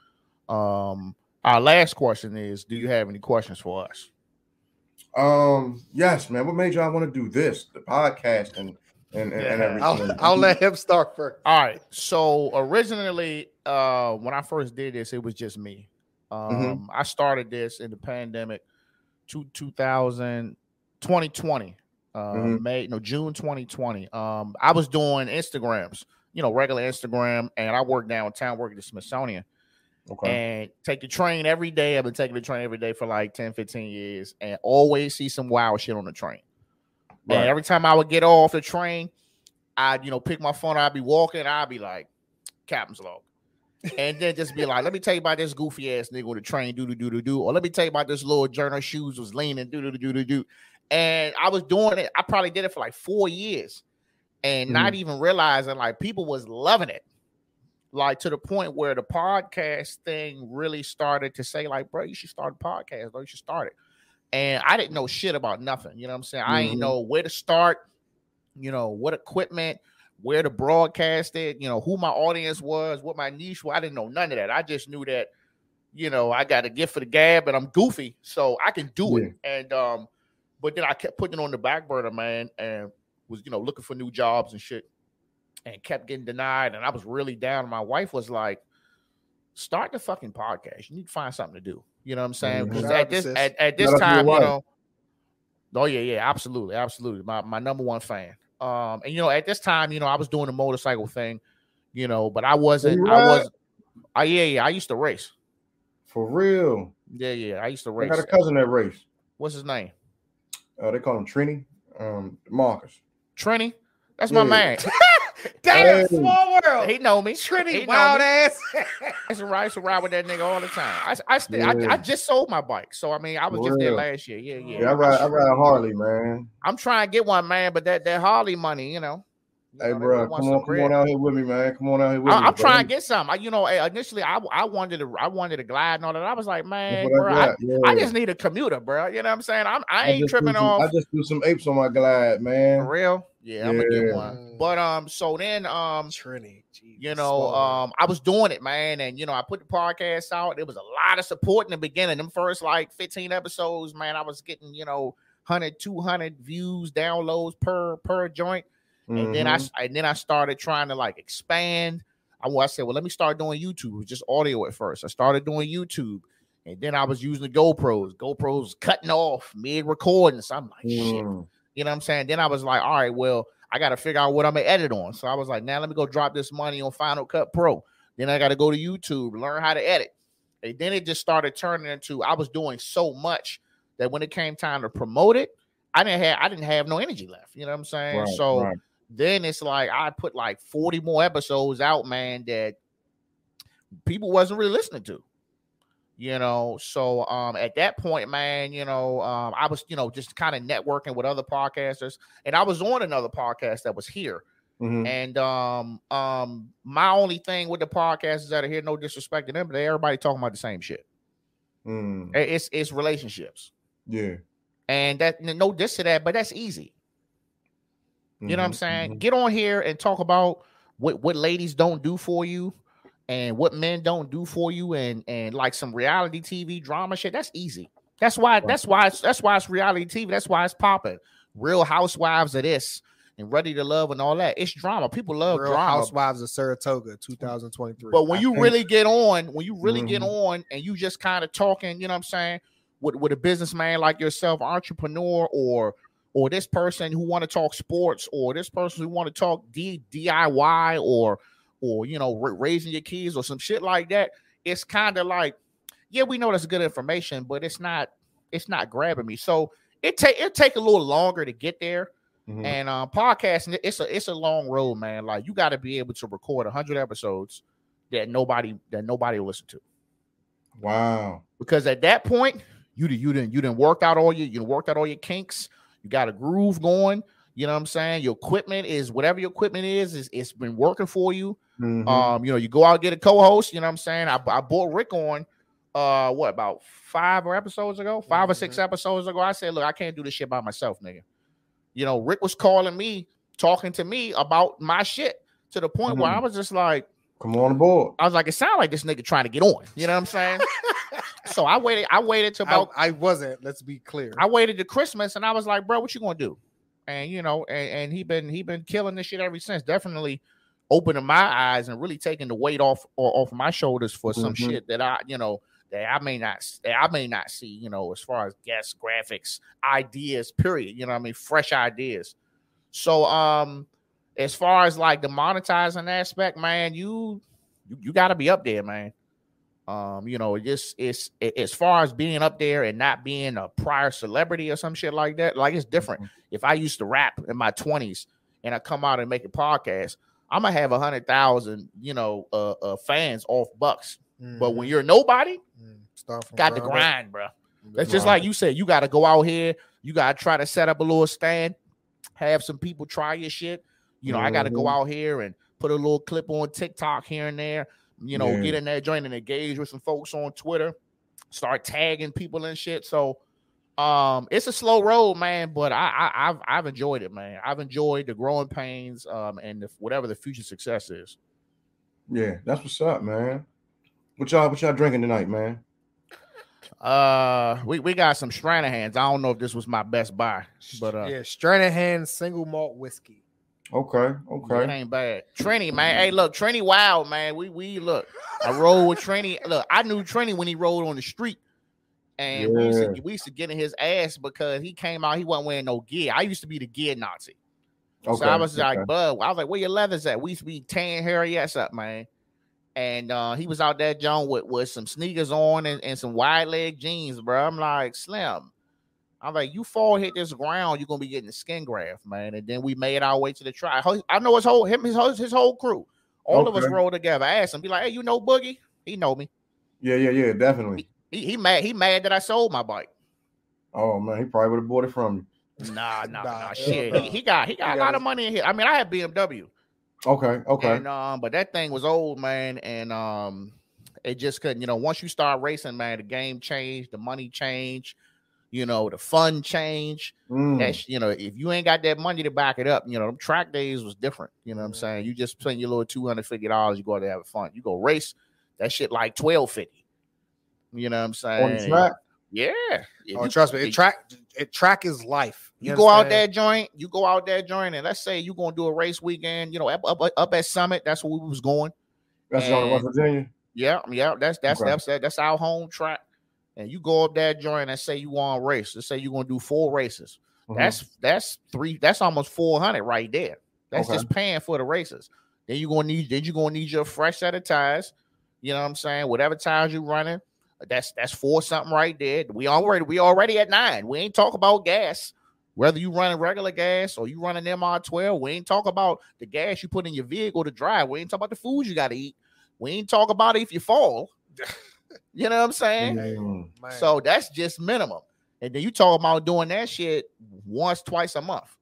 um our last question is do you have any questions for us? um, yes, man. What made y'all want to do this, the podcast, and and, and, and everything? I'll, I'll let him start first. All right. So originally, uh, when I first did this, it was just me. Um, I started this in the pandemic, to 2000, 2020, uh, Mhm. May, no, June 2020. Um, I was doing Instagrams, you know, regular Instagram, and I worked downtown, working at the Smithsonian, Okay. and take the train every day. I've been taking the train every day for like 10, 15 years, and always see some wild shit on the train. Right. And every time I would get off the train, I'd you know pick my phone. I'd be walking. I'd be like, "Captain's log," and then just be like, "Let me tell you about this goofy ass nigga on the train, do do do do do," or let me tell you about this little journal shoes was leaning, do do do do do. And I was doing it. I probably did it for like four years, and not mm. even realizing like people was loving it. like to the point where the podcast thing really started to say, like, bro, you should start a podcast, bro. You should start it. And I didn't know shit about nothing. You know what I'm saying? I Mhm. ain't know where to start, you know, what equipment, where to broadcast it, you know, who my audience was, what my niche was. I didn't know none of that. I just knew that, you know, I got a gift for the gab and I'm goofy, so I can do it. And um, but then I kept putting it on the back burner, man, and was, you know, looking for new jobs and shit and kept getting denied. And I was really down. My wife was like, start the fucking podcast. You need to find something to do. You know what I'm saying? Mhm. Because at this at, at this Shout out to your time, you know. Oh yeah, yeah, absolutely, absolutely. My my number one fan. Um, and you know, at this time, you know, I was doing the motorcycle thing, you know, but I wasn't. you I was. I yeah, yeah. I used to race. For real. Yeah, yeah. I used to race. I race. got a cousin that race. What's his name? Uh, they call him Trini. Um, Marcus. Trini. That's my man. Damn, Hey. small world. he know me. He Trinity, know wild me. ass. I used to ride, I used to ride with that nigga all the time. I, I, still, I, Yeah. I just sold my bike, so I mean, I was just there last year. Yeah, yeah. Yeah, I ride. I ride a Harley, man. I'm trying to get one, man, but that that Harley money, you know. you Hey, know, bro, come on, come on out here with me, man. Come on out here with I, me. I'm bro. trying to get some. I, you know, initially I I wanted to I wanted to glide and all that. I was like, man, bro, I I. Yeah. I just need a commuter, bro. You know what I'm saying? I'm I I ain't tripping some- off I just do some apes on my glide, for man. real. Yeah, I'm gonna get one. Mm. But um, so then um, Trinity. Jeez, you know, um, I was doing it, man, and you know, I put the podcast out. There was a lot of support in the beginning. Them first like 15 episodes, man, I was getting you know 100, 200 views, downloads per per joint. And then I Mhm. and then I started trying to like expand. I, I said, well, let me start doing YouTube. It was just audio at first. I started doing YouTube, and then I was using the GoPros. GoPros cutting off mid recording. So I'm like, shit. You know what I'm saying? Then I was like, all right, well, I got to figure out what I'm gonna edit on. So I was like, now let me go drop this money on Final Cut Pro. Then I got to go to YouTube, learn how to edit. And then it just started turning into I was doing so much that when it came time to promote it, I didn't have I didn't have no energy left. You know what I'm saying? Right, so right. then it's like I put like 40 more episodes out, man, that people wasn't really listening to. You know, so um at that point, man, you know, um I was, you know, just kind of networking with other podcasters, and I was on another podcast that was here. Mhm. And um um my only thing with the podcasters that are here, no disrespect to them, but they everybody talking about the same shit. Mm. It's it's relationships. Yeah. And that no diss to that, but that's easy. You know what I'm Mhm, saying? mhm. Get on here and talk about what what ladies don't do for you and what men don't do for you and and like some reality TV drama shit. That's easy. That's why that's why it's, that's why it's reality TV. That's why it's popping. Real housewives of this and ready to love and all that. It's drama. People love Real drama. Housewives of Saratoga, 2023. But when I you think- really get on, when you really get Mhm. on and you just kind of talking, you know what I'm saying, with, with a businessman like yourself, entrepreneur, or or this person who want to talk sports, or this person who want to talk D, DIY, or or you know ra- raising your kids or some shit like that, it's kind of like, yeah, we know that's good information, but it's not it's not grabbing me. So it take it take a little longer to get there. Mhm. And um, podcasting, it's a it's a long road, man. Like you got to be able to record hundred episodes that nobody that nobody will listen to. Wow. Because at that point, you you didn't you didn't work out all your you worked out all your kinks. You got a groove going. You know what I'm saying? Your equipment is whatever your equipment is, is it's been working for you. Mhm. Um, you know, you go out get a co-host. You know what I'm saying? I, I bought Rick on uh what about five or episodes ago, 5 or six Mhm. episodes ago. I said, look, I can't do this shit by myself, nigga. You know, Rick was calling me, talking to me about my shit to the point where Mhm. I was just like, Come on aboard. I was like, it sounded like this nigga trying to get on. You know what I'm saying? so I waited, I waited to I, about I wasn't. Let's be clear. I waited to Christmas and I was like, bro, what you gonna do? And you know, and, and he been he been killing this shit ever since. Definitely opening my eyes and really taking the weight off or off my shoulders for some Mhm. shit that I, you know, that I may not that I may not see, you know, as far as guest graphics, ideas, period. You know what I mean? Fresh ideas. So um as far as like the monetizing aspect, man, you you, you gotta be up there, man. Um, you know, just it's it, as far as being up there and not being a prior celebrity or some shit like that, like it's different. If I used to rap in my 20s and I come out and make a podcast, I'm gonna have a hundred thousand, you know, uh, uh fans off bucks. But when you're nobody. Start from got to grind, bro. That's just like you said, you got to go out here, you got to try to set up a little stand, have some people try your shit. You know, I got to go out here and put a little clip on TikTok here and there. You know, Yeah. get in there, join and engage with some folks on Twitter. Start tagging people and shit. So, um, it's a slow road, man. But I, I I've I've enjoyed it, man. I've enjoyed the growing pains, um, and the, whatever the future success is. Yeah, that's what's up, man. What y'all what y'all drinking tonight, man? Uh, we, we got some Stranahan's. I don't know if this was my best buy, but uh, yeah, Stranahan single malt whiskey. Okay, It okay. ain't bad. Trini, man. Hey, look, Trini wild, man. We we look. I rolled with Trini. Look, I knew Trini when he rolled on the street. And we, used to, Yeah. we used to get in his ass because he came out, he wasn't wearing no gear. I used to be the gear Nazi. Okay. so I was okay. like, Bud, I was like, where your leathers at? We used to be tearing Harry ass up, man. And uh, he was out there, John, with, with some sneakers on and, and some wide leg jeans, bro. I'm like, Slim. I'm like, you fall hit this ground, you're gonna be getting the skin graft, man. And then we made our way to the try. I know his whole him, his whole his whole crew. All of us Okay. rolled together. I asked him, be like, hey, you know Boogie? He know me. Yeah, yeah, yeah, definitely. He, he mad, he mad that I sold my bike. Oh man, he probably would have bought it from you. Nah, nah, Nah, nah. Shit. nah. He, he got he got He a got lot of money in here. I mean, I had BMW. Okay, okay. And um, but that thing was old, man, and um, it just couldn't. You know, once you start racing, man, the game changed, the money changed, you know, the fun changed. Mm, That's you know, if you ain't got that money to back it up, you know, them track days was different. You know what I'm saying? You just spend your little two hundred fifty dollars, you go out there have fun. You go race, that shit like twelve fifty. You know what I'm saying? on track. Yeah. If Oh, you- trust me, it if track it track is life. you go out understand? that joint, you go out that joint, and let's say you're gonna do a race weekend, you know, up up, up at Summit. That's where we was going. That's on West And- Virginia. Yeah, yeah, that's that's Okay. that's that, that's our home track. And you go up that joint and say you want to race. Let's say you're gonna do four races. Mhm. That's that's three. That's almost four hundred right there. That's Okay. just paying for the races. Then you're gonna need. Then you're gonna need your fresh set of tires. You know what I'm saying? Whatever tires you're running, that's that's four something right there. We already we already at nine. We ain't talk about gas. Whether you running regular gas or you running MR12, we ain't talk about the gas you put in your vehicle to drive. We ain't talk about the food you got to eat. We ain't talk about if you fall. you know what I'm saying? Man. So that's just minimum. And then you talk about doing that shit once, twice a month.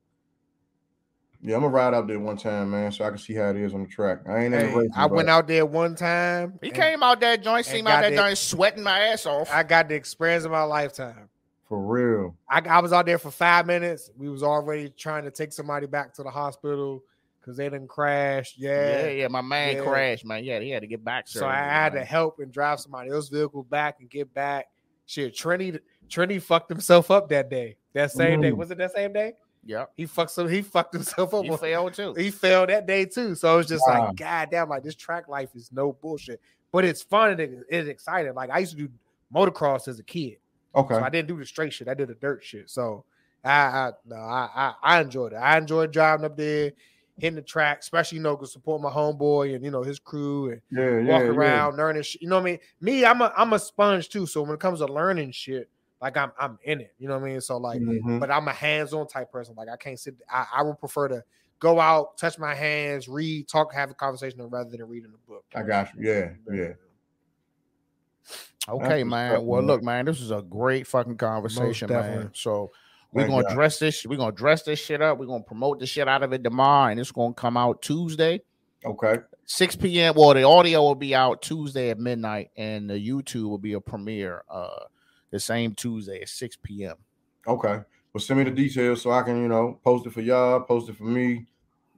Yeah, I'm gonna ride out there one time, man, so I can see how it is on the track. I ain't in the racing. I went out there one time. He and came out that joint, and seen out that that- joint, sweating my ass off. I got the experience of my lifetime. for real. I, I was out there for five minutes. We was already trying to take somebody back to the hospital because they didn't crash. yeah, Yeah. yeah, my man Yeah. crashed, man. Yeah, he had to get back. So I had to help and drive somebody else's vehicle back and get back. Shit, Trinity Trinity fucked himself up that day. That same day. Mm. Was it that same day? Yep, He fucked some he fucked himself up. he failed too. he failed that day too. So it's just Wow. like, God damn, like this track life is no bullshit. But it's fun and it's exciting. Like I used to do motocross as a kid. Okay. So I didn't do the straight shit. I did the dirt shit. So I, I no, I, I I enjoyed it. I enjoyed driving up there, hitting the track, especially you know, to support my homeboy and you know his crew and yeah, yeah, walking yeah. around, learning shit. You know what I mean? Me, I'm a I'm a sponge too. So when it comes to learning shit, like I'm I'm in it. You know what I mean? So like, Mhm. but I'm a hands-on type person. Like I can't sit. I, I would prefer to go out, touch my hands, read, talk, have a conversation rather than reading a book. I got you. Yeah, yeah. Okay, what's man. Well, look, man, this is a great fucking conversation, man. So we're Thank gonna God. dress this. We're gonna dress this shit up. We're gonna promote the shit out of it tomorrow, and it's gonna come out Tuesday. Okay. 6 p.m. Well, the audio will be out Tuesday at midnight, and the YouTube will be a premiere uh the same Tuesday at 6 p.m. Okay. Well, send me the details so I can, you know, post it for y'all, post it for me,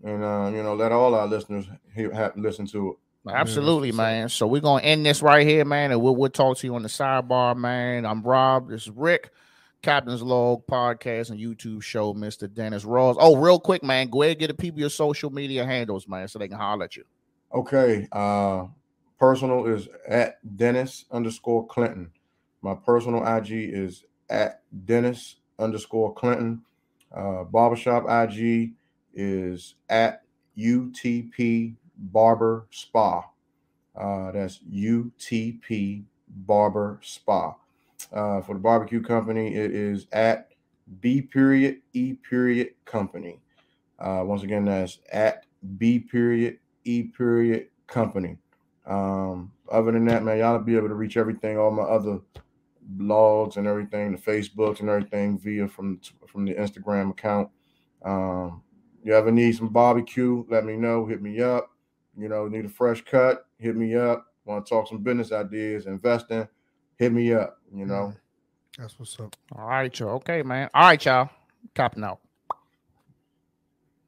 and uh, you know, let all our listeners hear, have, listen to it. Absolutely, what's up. man. So we're gonna end this right here, man, and we'll we'll talk to you on the sidebar, man. I'm Rob. This is Rick. Captain's Log podcast and YouTube show, Mr. Dennis Rawls. Oh, real quick, man, go ahead and get the people your social media handles, man, so they can holler at you. Okay. Uh personal is at Dennis underscore Clinton. My personal IG is at Dennis underscore Clinton. Uh barbershop IG is at UTP Barber Spa. Uh that's UTP Barber Spa. Uh for the barbecue company, it is at B period E period company. Uh once again, that's at B period E period company. Um, other than that, man, y'all be able to reach everything, all my other blogs and everything, the Facebooks and everything via from from the Instagram account. Um, you ever need some barbecue, let me know, hit me up. You know, need a fresh cut? Hit me up. Want to talk some business ideas, investing? Hit me up. You know. That's what's up. All right, y'all. Okay, man. All right, y'all. Copping out.